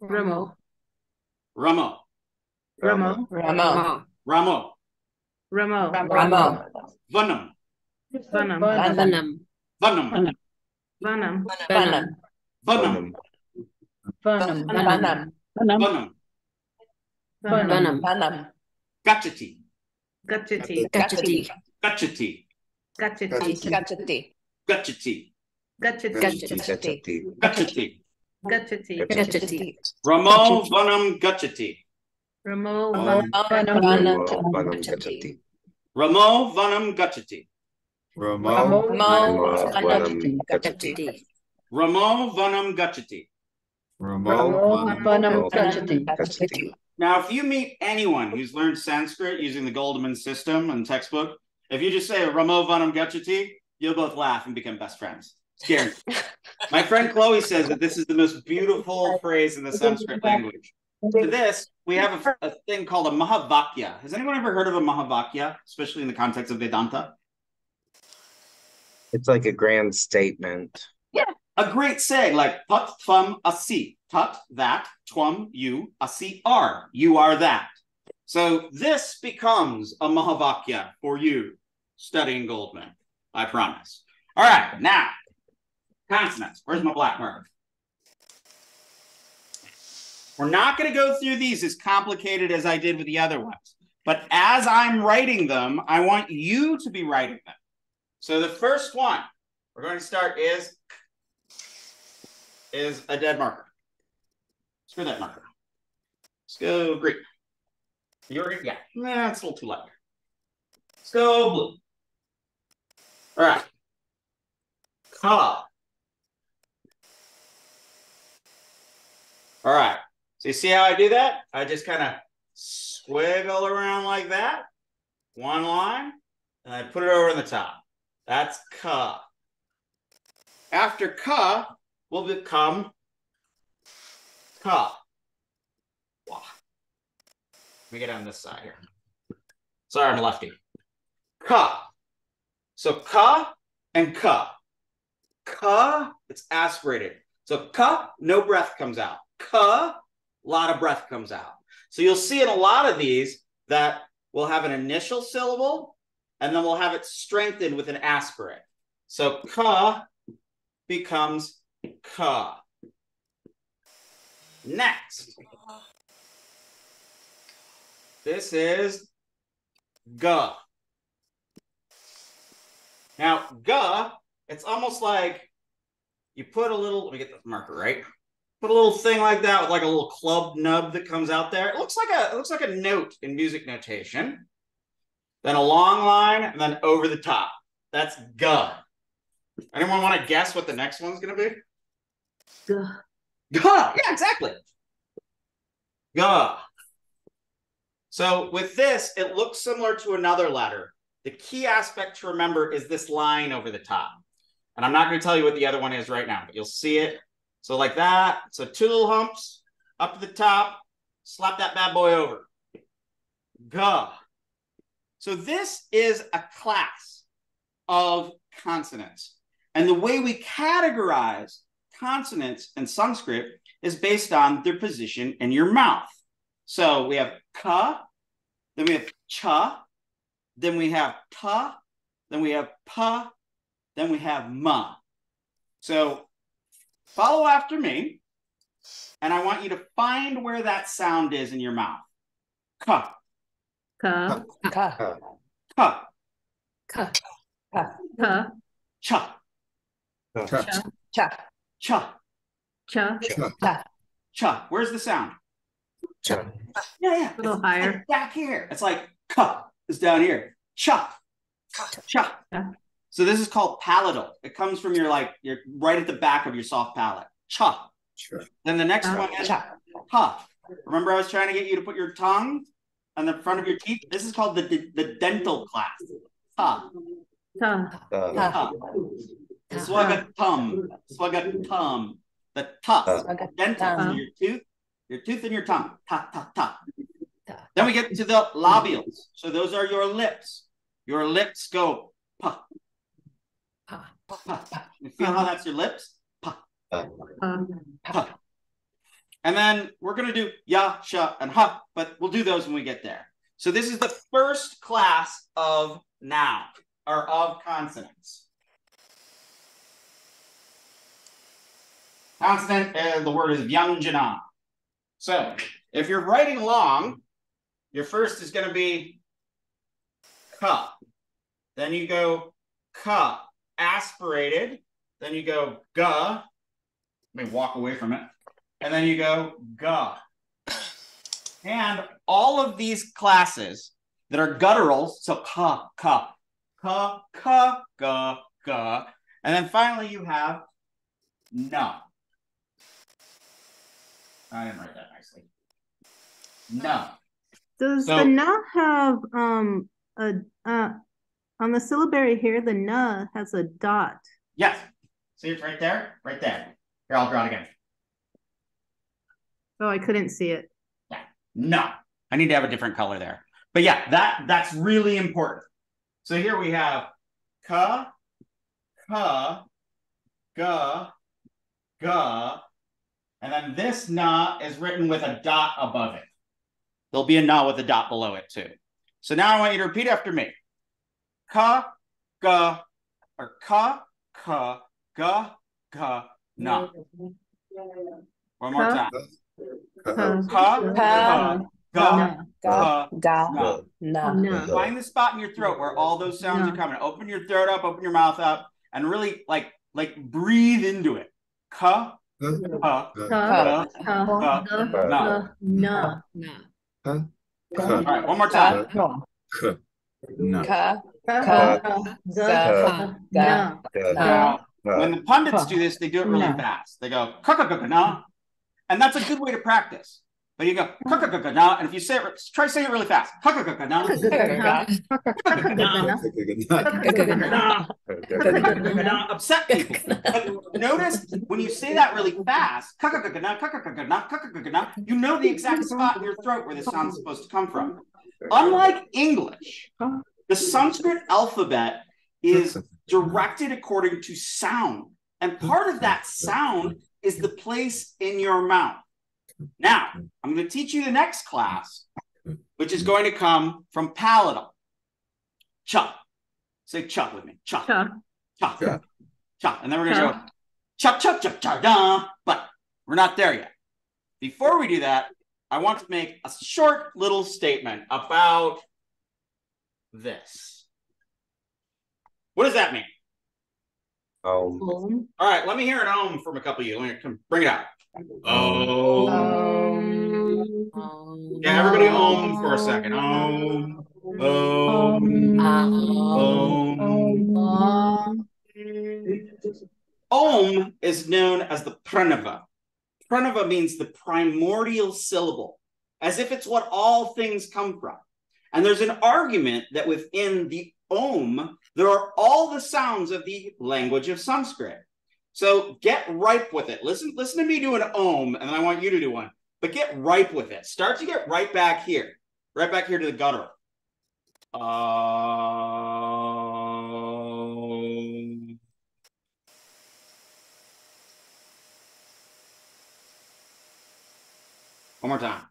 Ramo, Ramo, Ramo, Ramo. Ramo, Ramo, Ramo. Vanam, Vanam, Vanam. Vanam, Vanam, Vanam. Vanam, Vanam. Vanam. Vanam, Vanam. Vanam. Gachati, Gachati, Gachati. Gachati, Gachati, Gachati. Gachati, Gachati, Gachati. Gachati. Gachati, Gachati. Ramo Vanam Gachati. Ramo, Vanam. Vanam, Gachati. Ramo Vanam Gachati. Ramo. Vanam. Gachati. Ramo Vanam Gachati. Ramo. Vanam, Gachati. Now, if you meet anyone who's learned Sanskrit using the Goldman system and textbook, if you just say Ramo Vanam Gachati, you'll both laugh and become best friends. It's guaranteed. My friend Chloe says that this is the most beautiful phrase in the Sanskrit language. To this, we have a, a thing called a Mahavakya. Has anyone ever heard of a Mahavakya, especially in the context of Vedanta? It's like a grand statement. Yeah. A great saying like tat tvam asi tat that twam you asi are you are that so this becomes a mahavakya for you studying goldman i promise all right now consonants where's my black marker we're not going to go through these as complicated as i did with the other ones but as i'm writing them i want you to be writing them so the first one we're going to start is is a dead marker. Screw that marker. Let's go green. You're yeah, nah, it's a little too light. Let's go blue. All right. Ka. All right. So you see how I do that? I just kind of squiggle around like that. One line, and I put it over on the top. That's ka. After ka, will become ka. Wow. Let me get on this side here. Sorry, I'm lefty. Ka. So ka and ka. Ka, it's aspirated. So ka, no breath comes out. Ka, a lot of breath comes out. So you'll see in a lot of these that we'll have an initial syllable and then we'll have it strengthened with an aspirate. So ka becomes ka. Next. This is ga. Now, ga, it's almost like you put a little, let me get the marker right. Put a little thing like that with like a little club nub that comes out there. It looks like a it looks like a note in music notation. Then a long line and then over the top. That's ga. Anyone want to guess what the next one's gonna be? Duh. Ga. Yeah, exactly. Ga. So with this, it looks similar to another letter. The key aspect to remember is this line over the top. And I'm not going to tell you what the other one is right now, but you'll see it. So like that. So two little humps up to the top. Slap that bad boy over. Ga. So this is a class of consonants. And the way we categorize consonants in Sanskrit is based on their position in your mouth. So we have ka, then we have cha, then we have ta, then we have pa, then we have ma. So follow after me, and I want you to find where that sound is in your mouth. Ka, Ka, Ka. ka, Ka. ka, cha, Cha. cha, cha, Cha. cha. Where's the sound? Cha. Yeah, yeah. A little It's higher. like back here. It's like ka is down here. Cha. Cha. Yeah. So this is called palatal. It comes from your like your right at the back of your soft palate. Cha. Sure. Then the next Cha. one is Cha. ha. Remember I was trying to get you to put your tongue on the front of your teeth? This is called the the, the dental class. Ha. ta, Uh, Ta. Ha. Swagatum. Swagatum. The ta. Swagatum. Dental. So your tooth, your tooth and your tongue. Ta ta ta. Ta. Then we get to the labials. So those are your lips. Your lips go pa Pa. pa. You feel how that's your lips? Pa pa, pa. And then we're gonna do ya, sha, and ha, but we'll do those when we get there. So this is the first class of noun or of consonants. Consonant, uh, the word is vyanjana. So if you're writing long, your first is going to be ka. Then you go ka, aspirated. Then you go ga. Let me walk away from it. And then you go ga. And all of these classes that are gutturals, so ka, ka, ka, ka, ga, ga. And then finally you have na. I didn't write that nicely. No. Does So- the na have um a uh on the syllabary here? The na has a dot. Yes. See it right there? Right there. Here, I'll draw it again. Oh, I couldn't see it. Yeah. No. I need to have a different color there. But yeah, that that's really important. So here we have ka, ka, ga, ga, and then this na is written with a dot above it. There'll be a na with a dot below it too. So now I want you to repeat after me. Ka, ga, or ka, ka, ga, ga, na. One more time. Ka, Ka, Ka. ka, ga, Ga. Ga. na. Na. na. Find the spot in your throat where all those sounds are coming. Open your throat up, open your mouth up, and really like like breathe into it. Ka, ka, Ka, ga, ka, ga, ga, na. na. Na. All right, one more time. Ka. Na. Na. When the pundits do this, they do it really Na. fast. They go ka ka ka ka na, and that's a good way to practice. But you go ka ka ka ka na, and if you say it, try saying it really fast. Ka ka ka ka na, ka ka ka ka na. Na. upset people. But notice when you say that really fast, you know the exact spot in your throat where the sound's supposed to come from. Unlike English, the Sanskrit alphabet is directed according to sound. And part of that sound is the place in your mouth. Now, I'm going to teach you the next class, which is going to come from palatal. Cha. Say cha with me. Cha. Cha. Cha. Cha. Cha. And then we're going to go cha cha cha cha da. But we're not there yet. Before we do that, I want to make a short little statement about this. What does that mean? Oh, Om. All right, let me hear an ohm from a couple of you. Let me come bring it out. Oh. Um, Yeah, everybody ohm for a second. Ohm. Ohm. um, Ohm. Om. Om is known as the pranava. Pranava means the primordial syllable, as if it's what all things come from. And there's an argument that within the Om, there are all the sounds of the language of Sanskrit. So get ripe with it. Listen, listen to me do an Om, and then I want you to do one. But get ripe with it. Start to get right back here, right back here to the gutter. Um, One more time.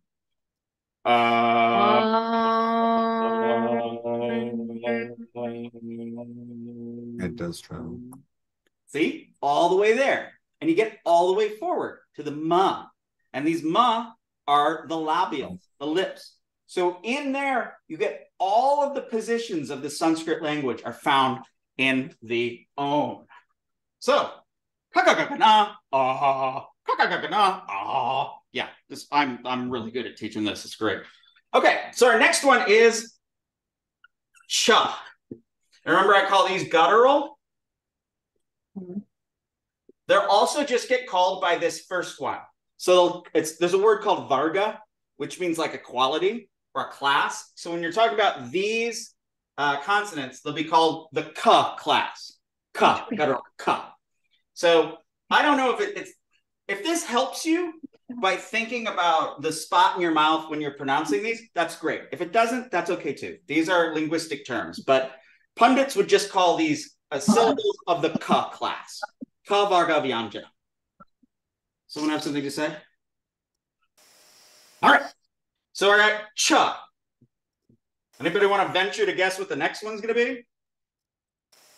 It does travel. See, all the way there. And you get all the way forward to the ma. And these ma are the labials, the lips. So in there, you get all of the positions of the Sanskrit language are found in the om. So, ah, ah. Yeah, this I'm I'm really good at teaching this. It's great. Okay, so our next one is cha. And remember, I call these guttural. They're also just get called by this first one. So it's there's a word called varga, which means like a quality or a class. So when you're talking about these uh, consonants, they'll be called the ka class. Ka, guttural ka. So I don't know if it, it's if this helps you by thinking about the spot in your mouth when you're pronouncing these, that's great. If it doesn't, that's okay too. These are linguistic terms, but pundits would just call these uh, syllables of the ka class. Ka varga vyanjana. Someone have something to say? All right. So we're at cha. Anybody want to venture to guess what the next one's going to be?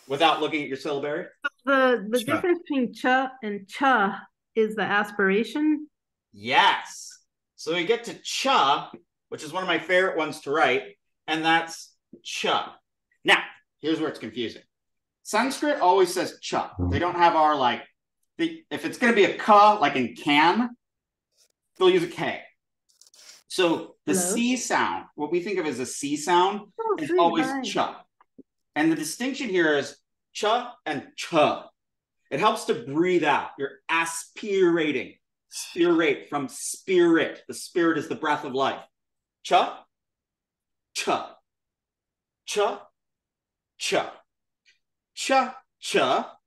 Without looking at your syllabary? The the Cha. difference between cha and cha is the aspiration. Yes. So we get to cha, which is one of my favorite ones to write, and that's cha. Now, here's where it's confusing. Sanskrit always says cha. They don't have our like, the, if it's going to be a ka, like in can, they'll use a k. So the Hello? C sound, what we think of as a C sound, Oh, is always hi. cha. And the distinction here is cha and cha. It helps to breathe out. You're aspirating. Spirate from spirit. The spirit is the breath of life. Cha, cha, cha, cha, cha, cha.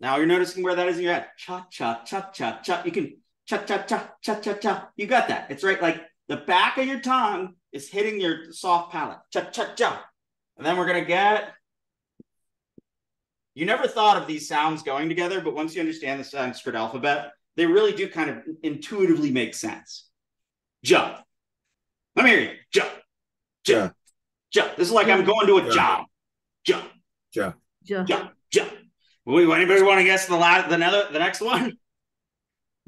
Now you're noticing where that is in your head. Cha, cha, cha, cha, cha. You can cha, cha, cha, cha, cha, cha. You got that. It's right like the back of your tongue is hitting your soft palate. Cha, cha, cha. And then we're going to get. You never thought of these sounds going together, but once you understand the Sanskrit alphabet, they really do kind of intuitively make sense. Ja. Let me hear you. Ja. Ja. Ja. This is like I'm going to a job. Ja. Ja. Ja. Ja. Wait, anybody want to guess the last, the, another, the next one?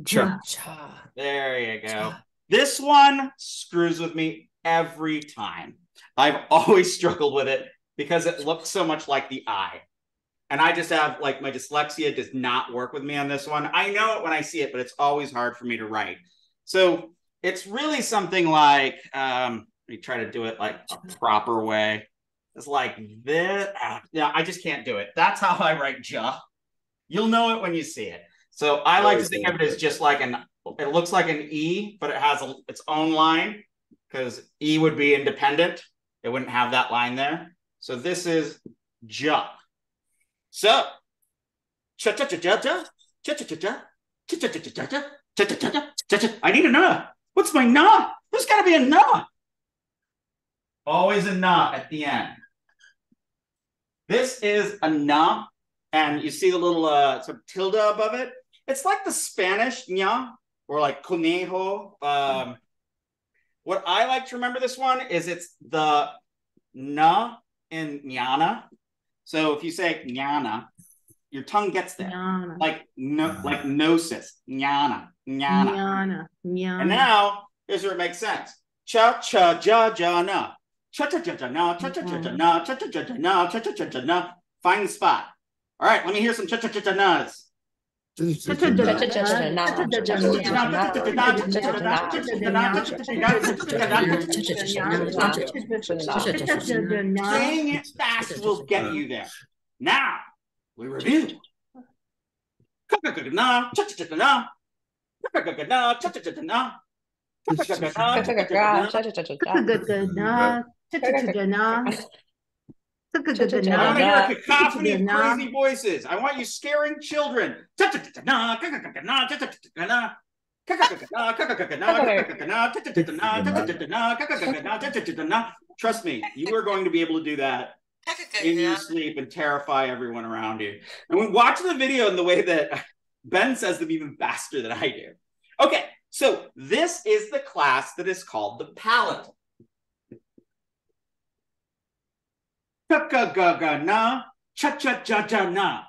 Ja. Cha. There you go. Cha. This one screws with me every time. I've always struggled with it because it looks so much like the I. And I just have like my dyslexia does not work with me on this one. I know it when I see it, but it's always hard for me to write. So it's really something like um let me try to do it like a proper way. It's like this. ah, yeah, I just can't do it. That's how I write ja. You'll know it when you see it. So I like to think of it as just like an it looks like an E, but it has a, its own line because E would be independent. It wouldn't have that line there. So this is ja. So cha cha cha cha cha cha cha cha cha cha cha cha cha cha cha cha cha cha. I need a na. What's my na? There's got to be a na. Always a na at the end. This is a na, and you see the little uh, sort of tilde above it. It's like the Spanish ña or like conejo. Um, what I like to remember this one is it's the na in ñana. So if you say ñana, your tongue gets there. Nyana. Like no, like gnosis, ñana, ñana. Nyana. And Nyana. now here's where it makes sense. Cha cha ja ja na. Cha cha cha cha na. Cha cha cha cha na. Cha cha cha cha na. Cha cha cha cha na. Find the spot. All right, let me hear some cha cha cha cha nas. Saying it fast will get you there. Now we review. I want to hear a cacophony of crazy voices. I want you scaring children. Trust me, you are going to be able to do that in your sleep and terrify everyone around you. And we watch the video in the way that Ben says them even faster than I do. Okay, so this is the class that is called the palatal. Cha-cha-ga-ga-na, cha-cha-cha-cha-na,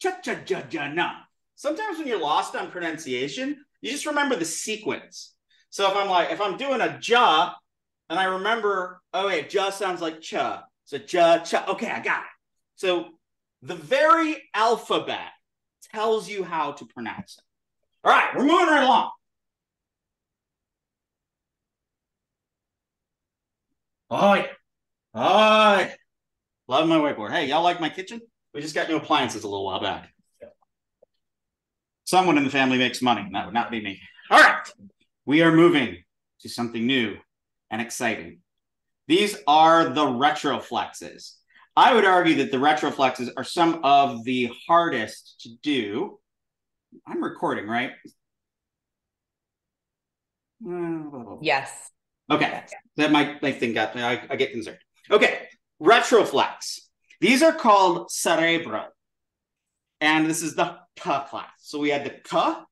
cha-cha-cha-cha-na. Sometimes when you're lost on pronunciation, you just remember the sequence. So if I'm like, if I'm doing a ja, and I remember, oh wait, ja sounds like cha. So ja, cha. Okay, I got it. So the very alphabet tells you how to pronounce it. All right, we're moving right along. Oh yeah. Oh yeah. Love my whiteboard. Hey, y'all like my kitchen? We just got new appliances a little while back. Someone in the family makes money. That would not be me. All right. We are moving to something new and exciting. These are the retroflexes. I would argue that the retroflexes are some of the hardest to do. I'm recording, right? Yes. Okay, that might my thing got I, I get concerned. Okay, retroflex. These are called cerebral, and this is the ka class. So we had the ka,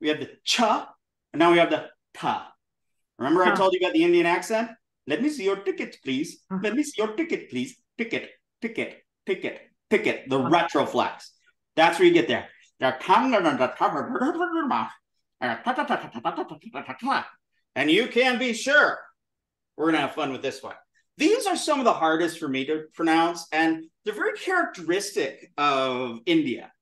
we had the cha, and now we have the ta. Remember I told you about the Indian accent? Let me see your ticket, please. Huh. Let me see your ticket, please. Ticket, ticket, ticket, ticket. The retroflex. That's where you get there. The tongue and the top of the mouth. And you can be sure we're going to have fun with this one. These are some of the hardest for me to pronounce, and they're very characteristic of India.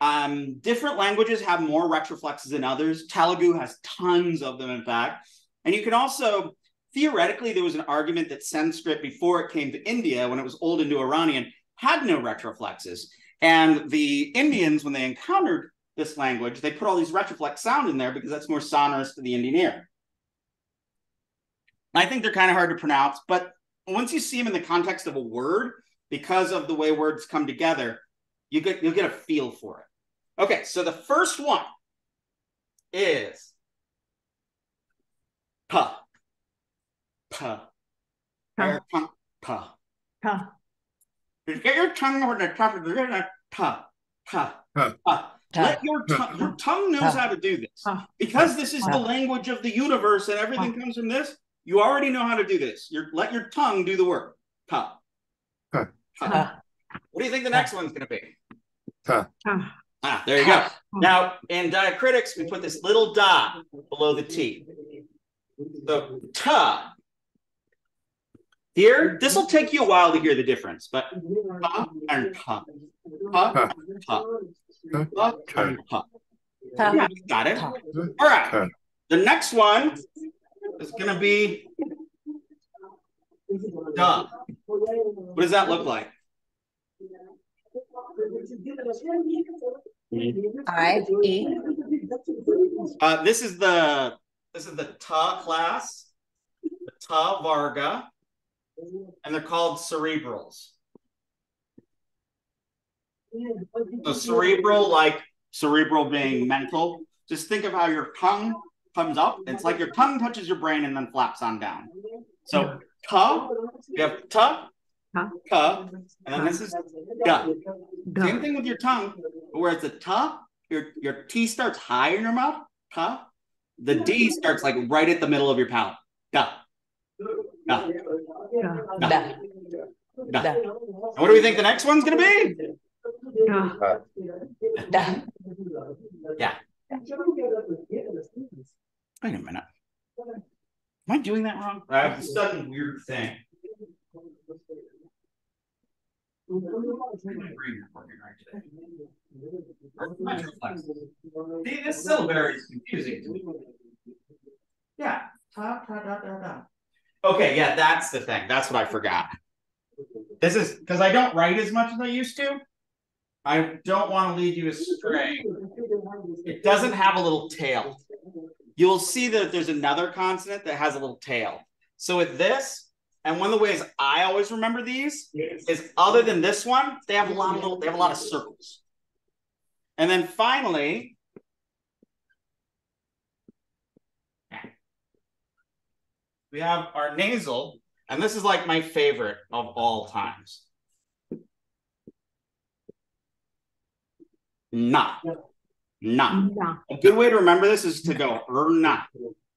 Um, different languages have more retroflexes than others. Telugu has tons of them, in fact. And you can also, theoretically, there was an argument that Sanskrit, before it came to India, when it was Old Indo-Iranian, had no retroflexes. And the Indians, when they encountered this language, they put all these retroflex sound in there because that's more sonorous to the Indian ear. I think they're kind of hard to pronounce, but once you see them in the context of a word, because of the way words come together, you get you'll get a feel for it. Okay, so the first one is pa. Pa. Pa. Pa. Pa. Pa. Just Get your tongue over the top of the pa. Pa. Pa. Pa. Let your tongue your tongue knows how to do this. Pa. Because this is the language of the universe and everything comes from this, you already know how to do this. You're let your tongue do the work. Pa. Pa. Pa. Pa. What do you think the next one's gonna be? Pa. Ah, there you go. Now, in diacritics, we put this little dot below the T. So ta. Here, this will take you a while to hear the difference, but pa and pa. Pa, Pa. pa. Pa. Pa and pa. Pa. Yeah, got it. All right. The next one is gonna be duh. What does that look like? I E. Uh, this is the this is the Ta class, the Ta Varga, and they're called cerebrals. So cerebral, like cerebral being mental. Just think of how your tongue comes up. It's like your tongue touches your brain and then flaps on down. So ta, you have ta, Ta. ka, and then this is ga. Ga. Same thing with your tongue, but where it's a ta, your your T starts high in your mouth, huh? The D starts like right at the middle of your palate. Duh. Duh. Duh. Da. Duh. Da. And what do we think the next one's gonna be? Duh. Da. Yeah. Wait a minute. Am I doing that wrong? I have this sudden weird thing. See, this syllabary is confusing to me. Yeah. Ta, ta. Okay, yeah, that's the thing. That's what I forgot. This is because I don't write as much as I used to. I don't want to lead you astray. It doesn't have a little tail. You'll see that there's another consonant that has a little tail. So with this, and one of the ways I always remember these is other than this one, they have a lot of little, they have a lot of circles. And then finally, we have our nasal, and this is like my favorite of all times. Na. Na. Nah. A good way to remember this is to go er na.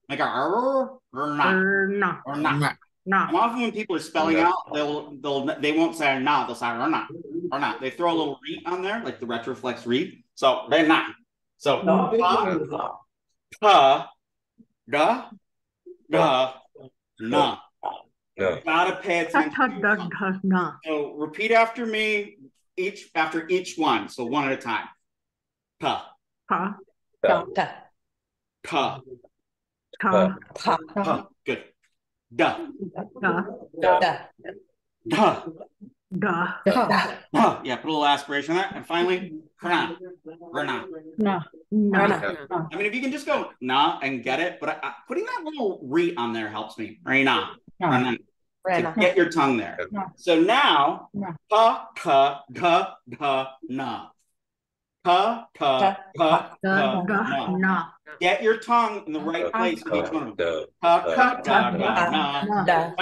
Like a er, er na. Er, nah. Or na. Nah. And often when people are spelling out, they'll they'll they won't say na, they'll say or na. Or not. They throw a little read on there, like the retroflex read. So they not. So pa, pa, da, da, na. No. Gotta pay attention. ta, to your da, da, nah. So repeat after me, each after each one. So one at a time. Pa, Pa, Da. Da. pa, ta, Pa. pa. Good. Da, da, Da. da, da, Da. da. Yeah, put a little aspiration there. And finally, rana, rana. nah, Rana. nah. I mean, if you can just go nah and get it, but I, I- putting that little re on there helps me. Rana, rana. To get your tongue there. So now, Nah. pa, ka, da, da, na. Pa, ka, ka, Da, ka, da, na. Get your tongue in the right place with each one of them. Pa, ka, da, da, na. Nah. Da.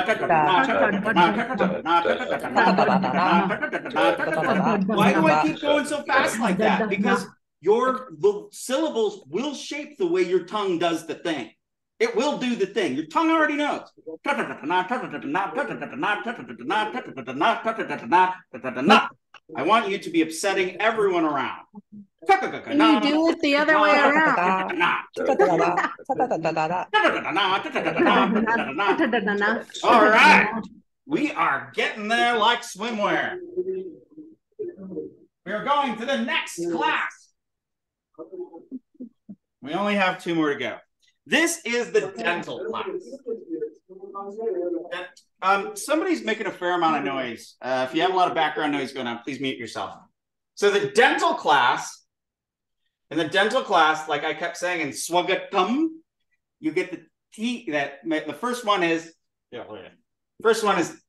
Why do I keep going so fast like that? Because your the syllables will shape the way your tongue does the thing. It will do the thing. Your tongue already knows. I want you to be upsetting everyone around. Can you do it the other way around? All right. We are getting there like swimwear. We are going to the next class. We only have two more to go. This is the dental class. Um, somebody's making a fair amount of noise. Uh, if you have a lot of background noise going on, please mute yourself. So the dental class, in the dental class, like I kept saying in swagatum, you get the T that the first one is yeah, wait first one is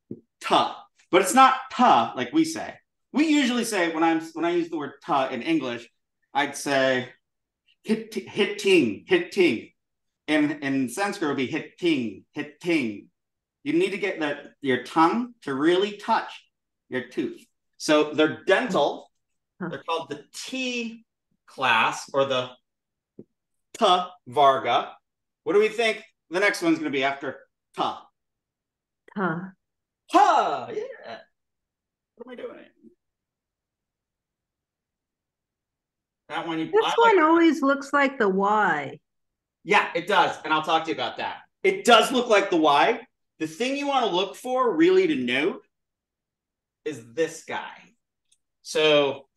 ta, but it's not ta like we say. We usually say when I'm when I use the word ta in English, I'd say hit hitting hitting. In in Sanskrit, it would be hitting hitting. You need to get the, your tongue to really touch your tooth. So they're dental. They're called the T class or the Ta Varga. What do we think the next one's going to be after Ta? Ta. Ha! Yeah. What am I doing? That one you This I like- one always looks like the Y. Yeah, it does. And I'll talk to you about that. It does look like the Y. The thing you want to look for, really, to note is this guy. So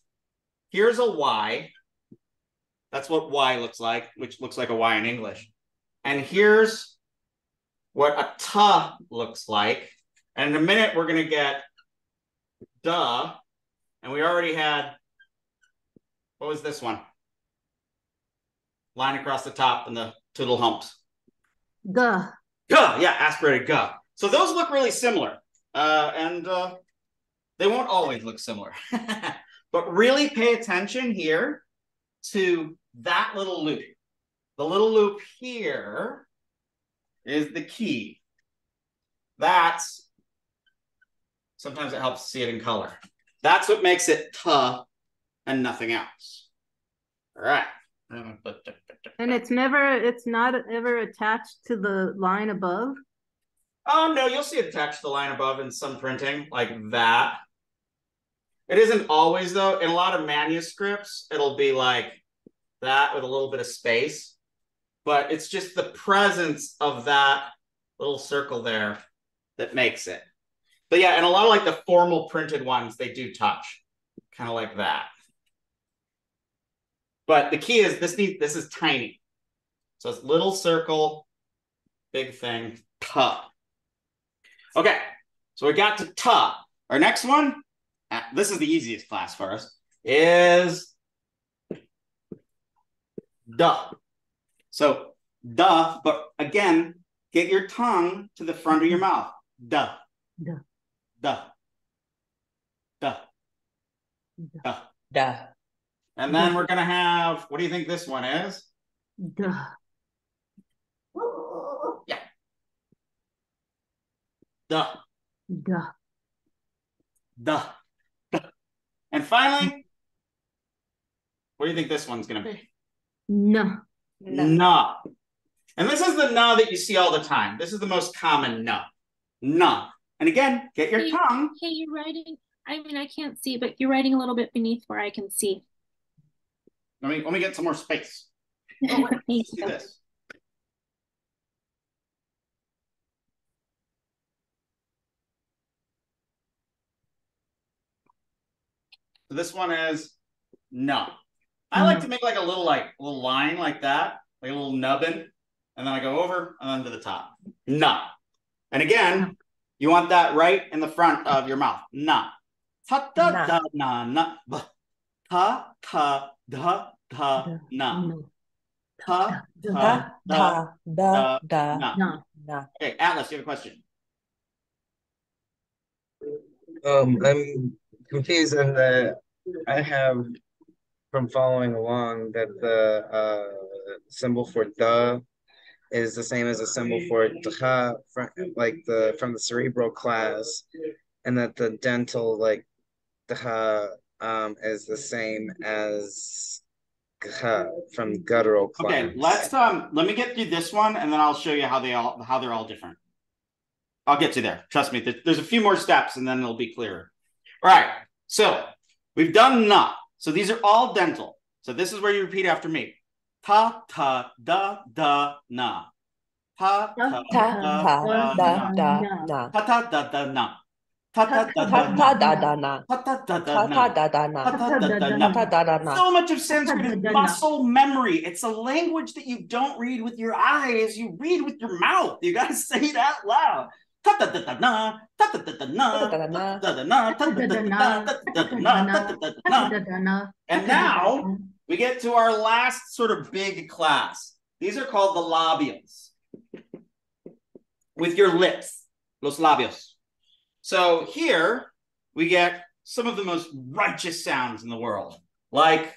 here's a Y. That's what Y looks like, which looks like a Y in English. And here's what a ta looks like. And in a minute, we're going to get duh. And we already had, what was this one? Line across the top and the two little humps. Duh. Guh, yeah, aspirated guh. So those look really similar. Uh, and uh, they won't always look similar. but really pay attention here to that little loop. The little loop here is the key. That's sometimes it helps to see it in color. That's what makes it tuh and nothing else. All right. Mm. And it's never, it's not ever attached to the line above. Oh no, you'll see it attached to the line above in some printing like that. It isn't always though. In a lot of manuscripts, it'll be like that with a little bit of space. But it's just the presence of that little circle there that makes it. But yeah, and a lot of like the formal printed ones, they do touch, kind of like that. But the key is this needs this is tiny. So it's little circle, big thing, ta. Okay, so we got to ta. Our next one, uh, this is the easiest class for us, is duh. So duh, but again, get your tongue to the front of your mouth. Duh. Duh. Duh. Duh. Duh. Duh. And then we're gonna have, what do you think this one is? Duh. Yeah. Duh. Duh. Duh. Duh. And finally, what do you think this one's gonna be? No. No. Nah. And this is the nah that you see all the time. This is the most common nah. Nah. And again, get your Hey, tongue. Hey, you're writing. I mean, I can't see, but you're writing a little bit beneath where I can see. Let me let me get some more space. Thank Let's do this. So this one is no. I like to mm-hmm. make like a little like a little line like that, like a little nubbin, and then I go over and then to the top. No. And again, mm-hmm. you want that right in the front of your mouth. Na. Ta da da na na. Ta ta da da na. No. Ta Duh. Da, da, da, da, na. Da. Okay, Atlas, you have a question. Um, I'm confused in that I have from following along that the uh symbol for the is the same as a symbol for dha from like the from the cerebral class, and that the dental like dha um is the same as gha from guttural class. Okay, let's um let me get through this one and then I'll show you how they all how they're all different. I'll get you there. Trust me. There- There's a few more steps and then it'll be clearer. All right. So we've done na. So these are all dental. So this is where you repeat after me. Ta ta da da na. Ta ta Ta, da ta, da da, na. da, na. Ta ta da da na. So much of Sanskrit is muscle memory. It's a language that you don't read with your eyes, you read with your mouth. You gotta say it out loud. And now we get to our last sort of big class. These are called the labials. With your lips, los labios. So here we get some of the most righteous sounds in the world, like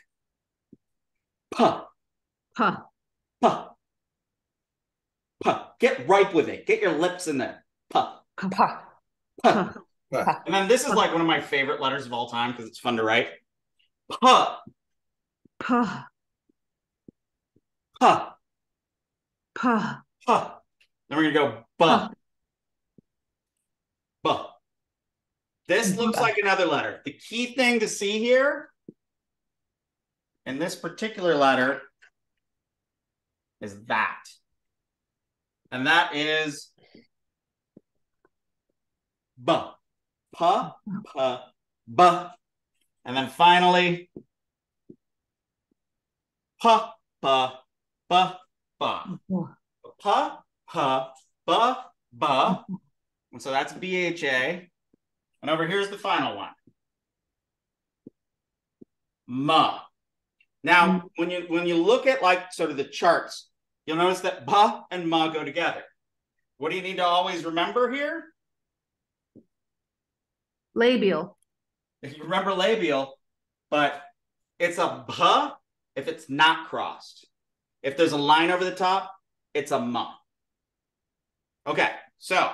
puh, Puh. puh, puh. Get ripe with it. Get your lips in there. Puh, Pa, puh. Puh. And then this is like one of my favorite letters of all time because it's fun to write. Puh, Puh. puh, Puh. puh. Then we're gonna go buh, buh. This mm-hmm. looks like another letter. The key thing to see here in this particular letter is that. And that is buh, puh, puh, buh. And then finally, puh, puh, buh, buh. Pa, pa, ba, ba. And so that's BHA. And over here's the final one. Ma. Now, mm-hmm. when you when you look at like sort of the charts, you'll notice that ba and ma go together. What do you need to always remember here? Labial. If you remember labial, but it's a ba if it's not crossed. If there's a line over the top, it's a ma. Okay, so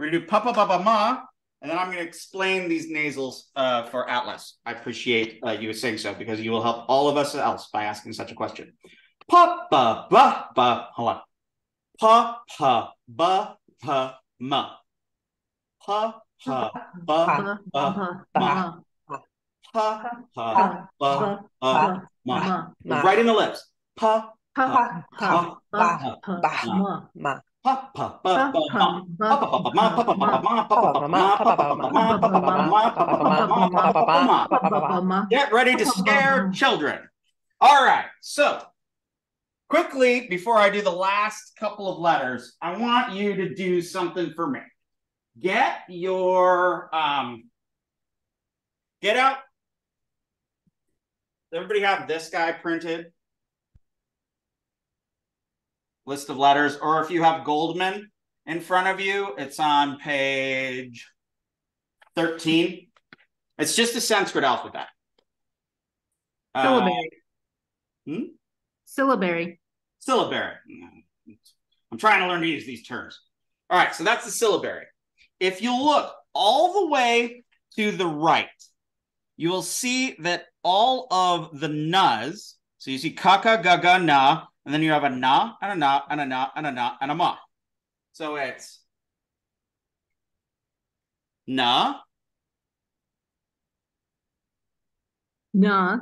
we're gonna do pa pa pa pa ma, and then I'm going to explain these nasals uh, for Atlas. I appreciate uh, you saying so because you will help all of us else by asking such a question. Pa ba ba ba. Hold on. Pa pa ba pa ma. Pa pa ba ba ma. Pa pa ba ba ma. Right in the lips. Pa Pa pa, ba, ba. ma. Get ready to scare children. All right. So, quickly, before I do the last couple of letters, I want you to do something for me. Get your um get out. Everybody have this guy printed? List of letters, or if you have Goldman in front of you, it's on page 13. It's just a Sanskrit alphabet. Uh, Syllabary. hmm? Syllabary. syllabary. I'm trying to learn to use these terms. All right, so that's the syllabary. If you look all the way to the right, you will see that all of the nas, so you see kaka, gaga, na, and then you have a na, and a na, and a na, and a na, and a ma. So it's na, Na.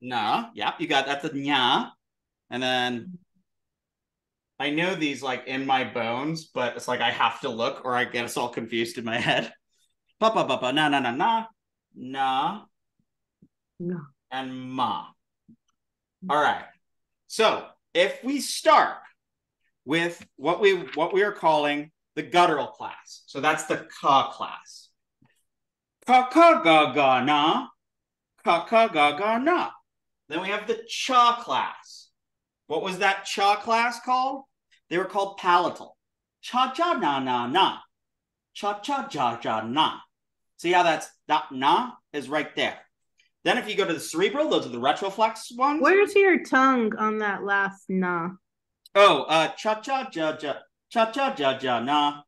na, yeah, you got that's a nya, and then I know these like in my bones, but it's like I have to look or I get us all confused in my head. Pa pa pa pa na na na na na Na. and ma. All right. So if we start with what we what we are calling the guttural class, so that's the ka class. Ka ka ga ga na, ka ka ga ga na. Then we have the cha class. What was that cha class called? They were called palatal. Cha cha na na na. Cha cha ja ja na. See how that's that na is right there. Then if you go to the cerebral, those are the retroflex ones. Where's your tongue on that last na? Oh, uh, cha cha ja ja cha cha ja ja na.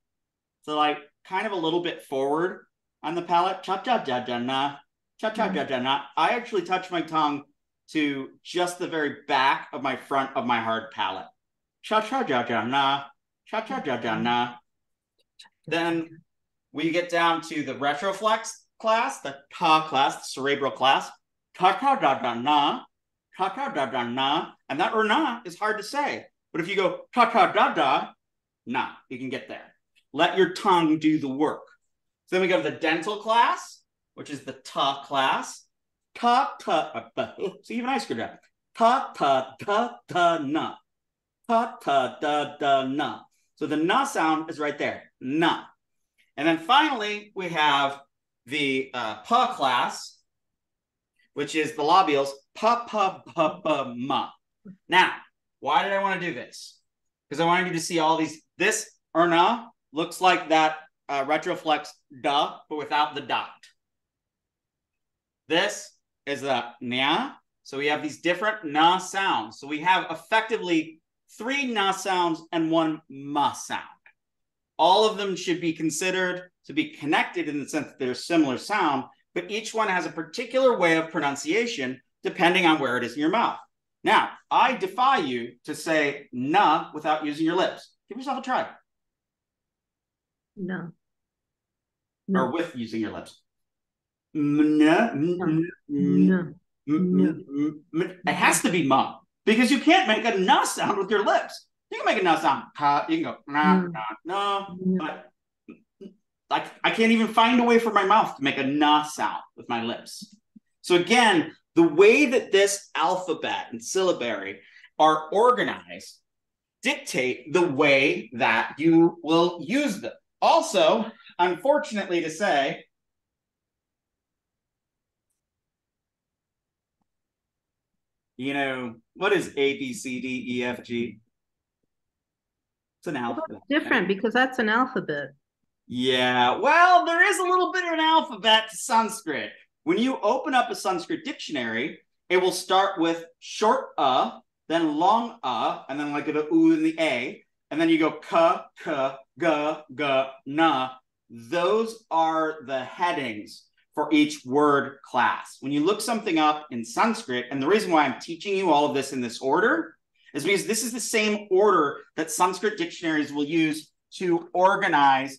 So like kind of a little bit forward on the palate. Cha cha ja ja na. Cha cha ja ja na. I actually touch my tongue to just the very back of my front of my hard palate. Cha cha ja ja na. Cha cha ja ja na. Then we get down to the retroflex class, the ta class, the cerebral class. Ta ta da da na. Ta ta da da na. And that or na is hard to say. But if you go ta ta da da, na, you can get there. Let your tongue do the work. So then we go to the dental class, which is the ta class. Ta ta, uh, see, even I screwed up. Ta ta da da na. Ta ta da da na. So the na sound is right there. Na. And then finally, we have the uh, pa class, which is the labials. Pa pa pa pa ma. Now, why did I want to do this? Because I wanted you to see all these. This erna looks like that uh, retroflex da, but without the dot. This is the nya. So we have these different na sounds. So we have effectively three na sounds and one ma sound. All of them should be considered to be connected in the sense that they're similar sound, but each one has a particular way of pronunciation depending on where it is in your mouth. Now, I defy you to say na without using your lips. Give yourself a try, No. no. or with using your lips. It has to be ma because you can't make a na sound with your lips. You can make a na sound. You can go na Mm. na na, but I, I can't even find a way for my mouth to make a na sound with my lips. So again, the way that this alphabet and syllabary are organized dictate the way that you will use them. Also, unfortunately to say, you know, what is A, B, C, D, E, F, G? It's an alphabet. Different because that's an alphabet. Yeah, well, there is a little bit of an alphabet to Sanskrit. When you open up a Sanskrit dictionary, it will start with short uh, then long uh, and then like the u and the a, and then you go ka, ka, ga, ga, na, those are the headings for each word class. When you look something up in Sanskrit, and the reason why I'm teaching you all of this in this order is because this is the same order that Sanskrit dictionaries will use to organize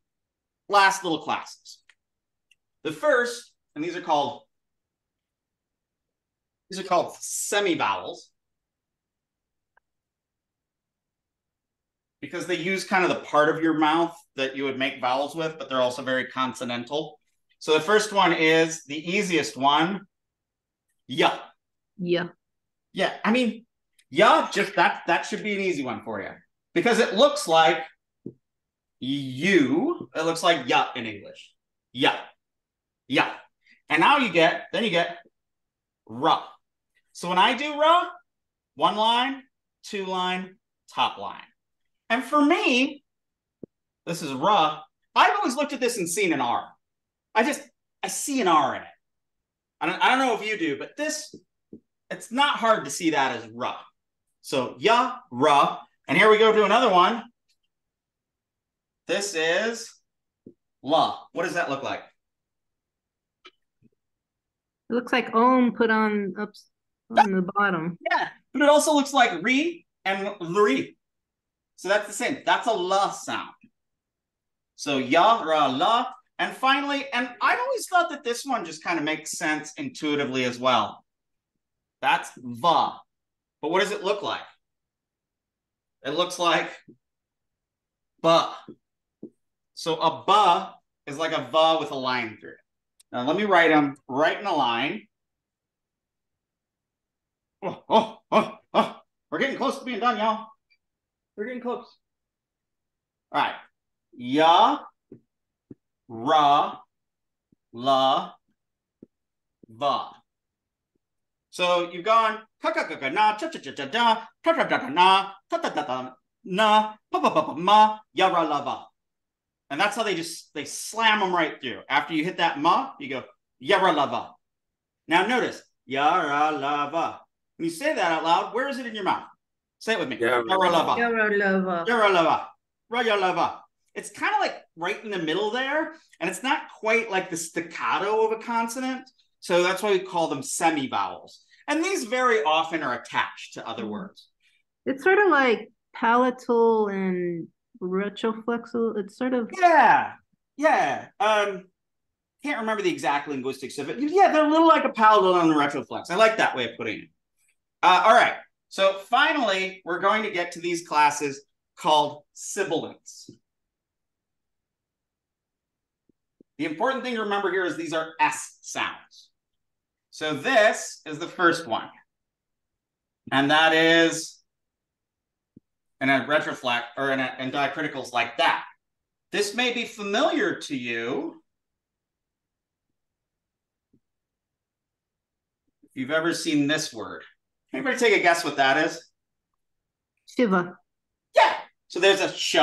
last little classes. The first, and these are called these are called semi-vowels because they use kind of the part of your mouth that you would make vowels with, but they're also very consonantal. So the first one is the easiest one. Yeah. Yeah. Yeah. I mean, yeah, just that that should be an easy one for you. Because it looks like you, it looks like yeah in English. Yeah. Yeah. And now you get, then you get ra. So when I do ra, one line, two line, top line. And for me, this is ra. I've always looked at this and seen an R. I just, I see an R in it. I don't, I don't know if you do, but this, it's not hard to see that as ra. So ya, ra. And here we go to another one. This is la. What does that look like? It looks like om put on up on the bottom. Yeah, but it also looks like re and lri. So that's the same. That's a la sound. So ya, ra, la. And finally, and I've always thought that this one just kind of makes sense intuitively as well. That's va. But what does it look like? It looks like ba. So a ba is like a va with a line through it. Now let me write them right in a line. Oh, oh, oh, oh. We're getting close to being done, y'all. We're getting close. All right. Ya, ra, la, va. So you've gone ka ka ka ka na cha cha cha cha da ta ta ta ta na ta ta ta ta na pa pa pa pa ma ya ra la va. And that's how they just they slam them right through. After you hit that ma, you go ya ra la va. Now notice ya ra la va. When you say that out loud, where is it in your mouth? Say it with me. Ya Ya ra la va. Yarolova. Ya ra la va. Ra ya la va. It's kind of like right in the middle there, and it's not quite like the staccato of a consonant. So that's why we call them semi-vowels. And these very often are attached to other mm-hmm. words. It's sort of like palatal and retroflexal. It's sort of Yeah, yeah. Um, can't remember the exact linguistics of it. Yeah, they're a little like a palatal and a retroflex. I like that way of putting it. Uh, all right. So finally, we're going to get to these classes called sibilants. The important thing to remember here is these are S sounds. So this is the first one. And that is in a retroflex or in, a, in diacriticals like that. This may be familiar to you. If you've ever seen this word. Anybody take a guess what that is? Shiva. Yeah. So there's a sh,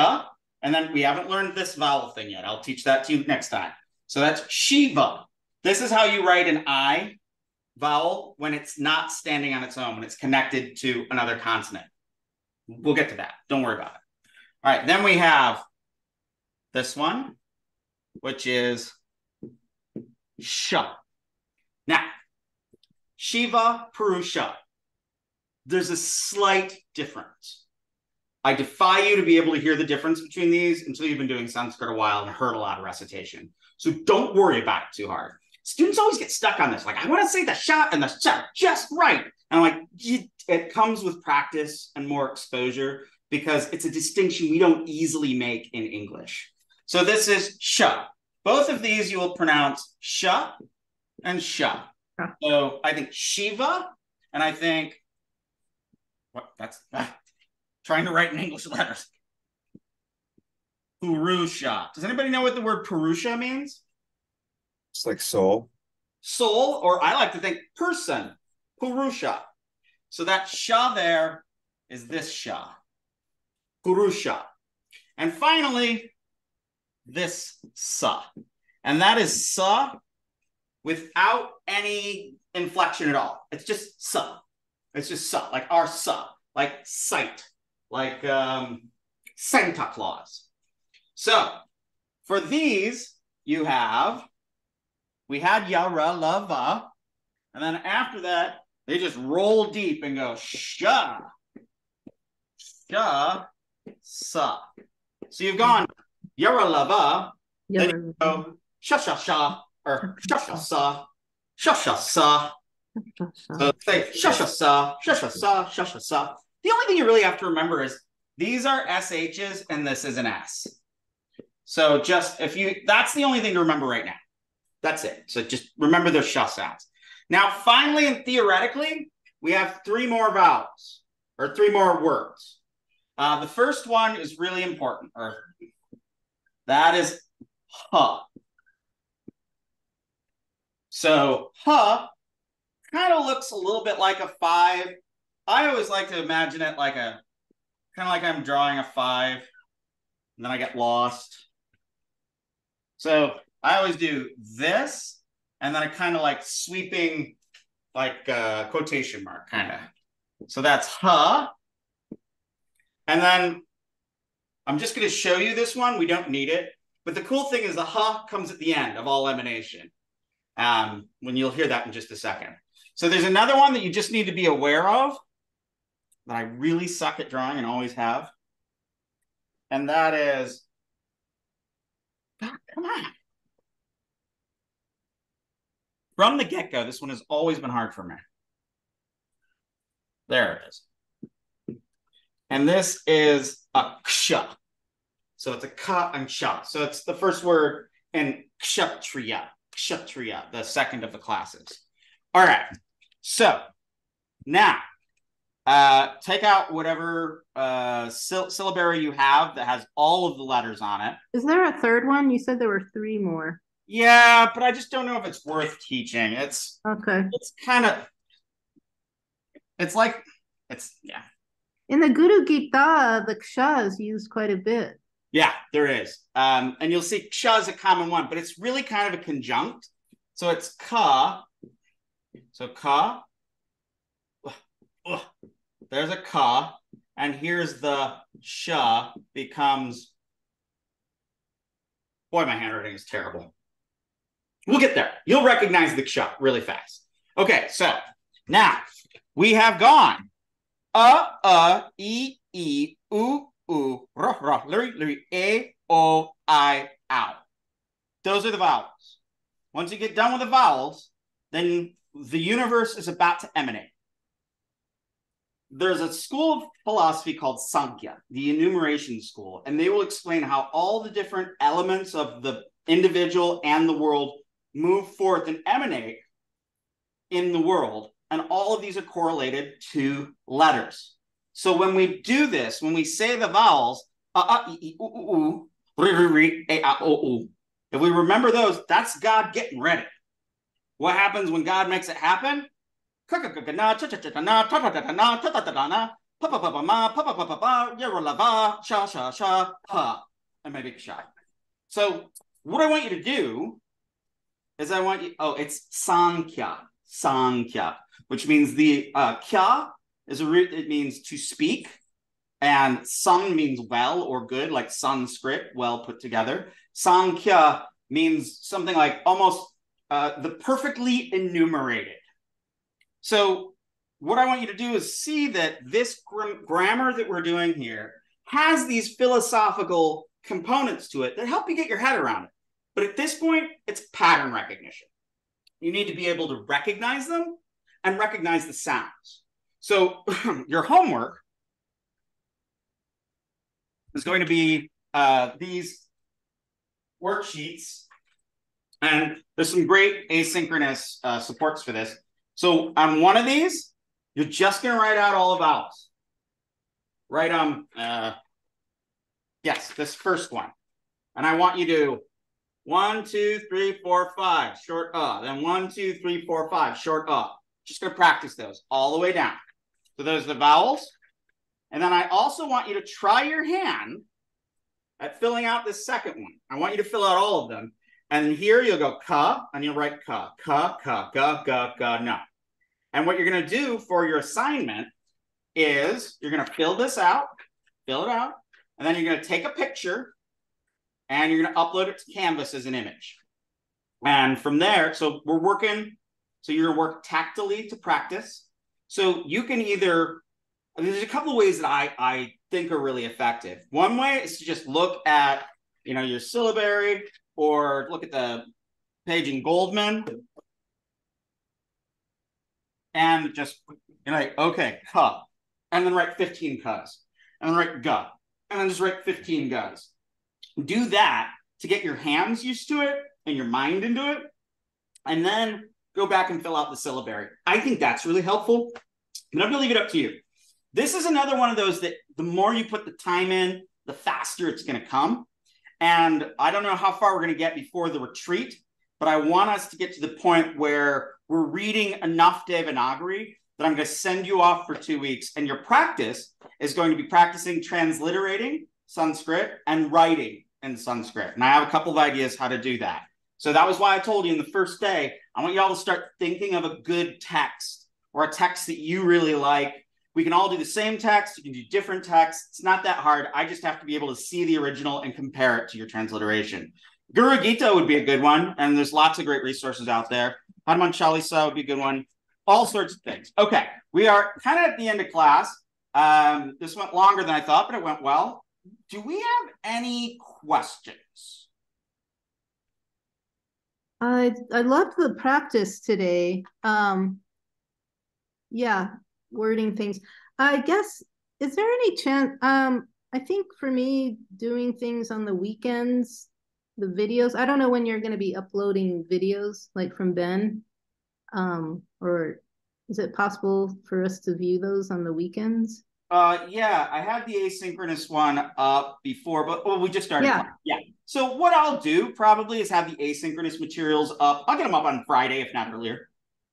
and then we haven't learned this vowel thing yet. I'll teach that to you next time. So that's Shiva. This is how you write an I vowel when it's not standing on its own, when it's connected to another consonant. We'll get to that. Don't worry about it. All right. Then we have this one, which is sh. Now, Shiva Purusha. There's a slight difference. I defy you to be able to hear the difference between these until you've been doing Sanskrit a while and heard a lot of recitation. So don't worry about it too hard. Students always get stuck on this. Like, I want to say the shot and the shot just right. And I'm like, it comes with practice and more exposure because it's a distinction we don't easily make in English. So this is sh. Both of these you will pronounce sh and sh. So I think Shiva, and I think what that's ah, trying to write in English letters. Purusha. Does anybody know what the word Purusha means? It's like soul. Soul, or I like to think person. Purusha. So that sha there is this sha. Purusha. And finally, this sa. And that is sa without any inflection at all. It's just sa. It's just sa, like our sa, like sight, like um, Santa Claus. So for these, you have, we had yara lava, and then after that, they just roll deep and go sha, sha, sa. So you've gone yara lava, then you go sha sha sha, or sha sha sa, sha sha sa. So say sha sha sa, sha sha sa, sha sha sa. The only thing you really have to remember is these are SHs and this is an S. So just if you, that's the only thing to remember right now. That's it. So just remember those sh sounds. Now, finally and theoretically, we have three more vowels or three more words. Uh, the first one is really important, or that is huh. So huh kind of looks a little bit like a five. I always like to imagine it like a kind of like I'm drawing a five, and then I get lost. So I always do this, and then a kind of like sweeping, like uh, quotation mark, kind of. So that's huh. And then I'm just going to show you this one. We don't need it. But the cool thing is the huh comes at the end of all emanation. Um, when you'll hear that in just a second. So there's another one that you just need to be aware of that I really suck at drawing and always have. And that is, God, come on. From the get go, this one has always been hard for me. There it is. And this is a ksha. So it's a ka and sha. So it's the first word in kshatriya, kshatriya, the second of the classes. All right. So now uh, take out whatever uh, syll- syllabary you have that has all of the letters on it. Is there a third one? You said there were three more. Yeah, but I just don't know if it's worth teaching. It's Okay. it's kind of it's like it's yeah In the Guru Gita, the ksha is used quite a bit. yeah there is um and you'll see ksha is a common one, but it's really kind of a conjunct. So it's ka. So ka. Ugh, ugh. There's a ka, and here's the sha becomes. Boy, my handwriting is terrible. We'll get there. You'll recognize the ksha really fast. Okay, so now we have gone a a e e u u r r luri luri a o i ow. Those are the vowels. Once you get done with the vowels, then the universe is about to emanate. There's a school of philosophy called Sankhya, the enumeration school, and they will explain how all the different elements of the individual and the world move forth and emanate in the world. And all of these are correlated to letters. So when we do this, when we say the vowels, if we remember those, that's God getting ready. What happens when God makes it happen? And maybe shy. So what I want you to do is I want you, oh, it's Sankhya, Sankhya, which means the uh, kya is a root, it means to speak. And sun means well or good, like Sanskrit, well put together. Sankhya means something like almost uh, the perfectly enumerated. So, what I want you to do is see that this gr- grammar that we're doing here has these philosophical components to it that help you get your head around it. But at this point, it's pattern recognition. You need to be able to recognize them and recognize the sounds. So, your homework is going to be uh, these worksheets and there's some great asynchronous uh, supports for this. So on one of these, you're just going to write out all the vowels. Write um, uh, yes, this first one. And I want you to one, two, three, four, five, short uh. Then one, two, three, four, five, short uh. Just gonna practice those all the way down. So those are the vowels. And then I also want you to try your hand at filling out this second one. I want you to fill out all of them. And here you'll go ka, and you'll write ka, ka, ka, ga, ga, ga, na. And what you're to do for your assignment is you're to fill this out, fill it out, and then you're to take a picture and you're going to upload it to Canvas as an image. And from there, so we're working, so you're going to work tactily to practice. So you can either, there's a couple of ways that I, I think are really effective. One way is to just look at, you know, your syllabary or look at the page in Goldman and just you know, like, okay, cup, and then write 15 cuts, and then write gut, and then just write 15 guts. Do that to get your hands used to it and your mind into it, and then go back and fill out the syllabary. I think that's really helpful. but I'm gonna leave it up to you. This is another one of those that the more you put the time in, the faster it's gonna come. And I don't know how far we're to get before the retreat, but I want us to get to the point where we're reading enough Devanagari that I'm going to send you off for two weeks. And your practice is going to be practicing transliterating Sanskrit and writing in Sanskrit. And I have a couple of ideas how to do that. So that was why I told you in the first day, I want you all to start thinking of a good text or a text that you really like we can all do the same text. You can do different texts. It's not that hard. I just have to be able to see the original and compare it to your transliteration. Guru Gita would be a good one, and there's lots of great resources out there. Hanuman Chalisa would be a good one. All sorts of things. Okay, we are kind of at the end of class. Um, this went longer than I thought, but it went well. Do we have any questions? I I loved the practice today. Um, yeah, wording things. I guess is there any chance um I think for me doing things on the weekends, the videos, I don't know when you're going to be uploading videos like from Ben. Um or is it possible for us to view those on the weekends? Uh yeah, I had the asynchronous one up before, but well, we just started. Yeah. Yeah. So what I'll do probably is have the asynchronous materials up. I'll get them up on Friday, if not earlier.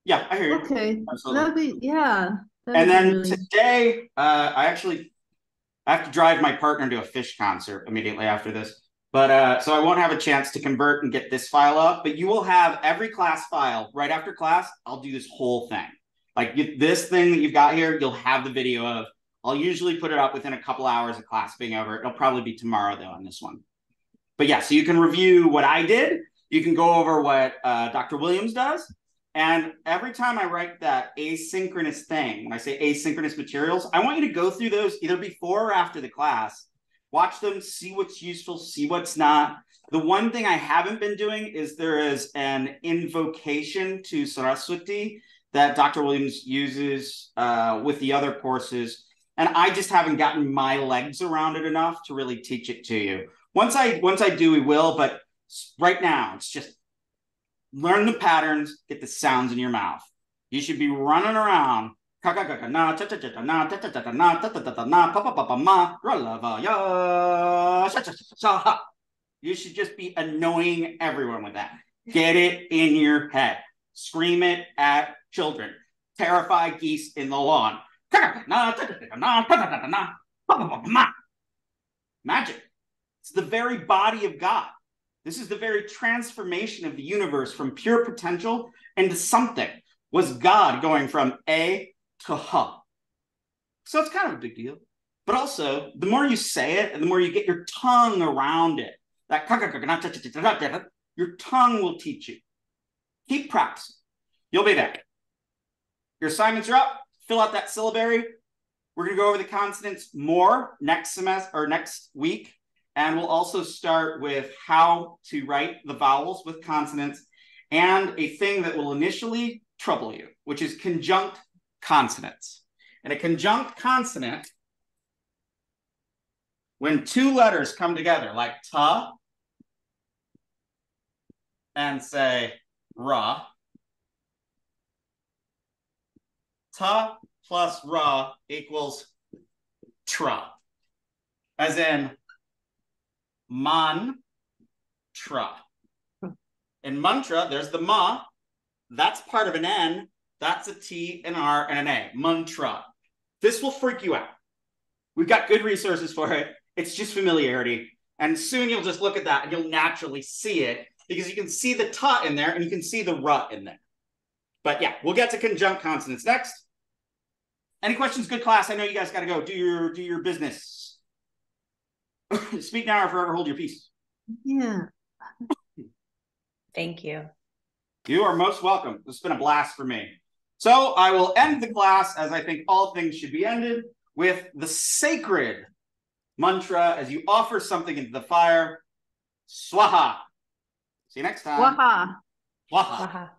Yeah, I hear you. Okay. Absolutely. That'd be yeah. and then really- today, uh, I actually I have to drive my partner to a Phish concert immediately after this. But uh, so I won't have a chance to convert and get this file up. But you will have every class file right after class. I'll do this whole thing. Like you, this thing that you've got here, you'll have the video of. I'll usually put it up within a couple hours of class being over. It'll probably be tomorrow though on this one. But yeah, so you can review what I did. You can go over what uh, Dr. Williams does. And every time I write that asynchronous thing, when I say asynchronous materials, I want you to go through those either before or after the class. Watch them, see what's useful, see what's not. The one thing I haven't been doing is there is an invocation to Saraswati that Dr. Williams uses uh, with the other courses. And I just haven't gotten my legs around it enough to really teach it to you. Once I once I do, we will. But right now, it's just learn the patterns, get the sounds in your mouth. You should be running around. You should just be annoying everyone with that. Get it in your head. Scream it at children. Terrify geese in the lawn. Magic. It's the very body of God. This is the very transformation of the universe from pure potential into something. Was God going from A to H? So it's kind of a big deal. But also, the more you say it and the more you get your tongue around it, that your tongue will teach you. Keep practicing. You'll be there. Your assignments are up. Fill out that syllabary. We're going to go over the consonants more next semester or next week. And we'll also start with how to write the vowels with consonants and a thing that will initially trouble you, which is conjunct consonants. And a conjunct consonant, when two letters come together, like ta and say ra, ta plus ra equals tra, as in man mantra. In mantra, there's the ma. That's part of an N. That's a T, an R, and an A. Mantra. This will freak you out. We've got good resources for it. It's just familiarity. And soon you'll just look at that and you'll naturally see it because you can see the ta in there and you can see the rut in there. But yeah, we'll get to conjunct consonants next. Any questions? Good class. I know you guys got to go do your do your business. Speak now or forever hold your peace. Yeah. Thank you. You are most welcome. This has been a blast for me. So I will end the class as I think all things should be ended with the sacred mantra as you offer something into the fire. Swaha. See you next time. Waha. Swaha. Waha.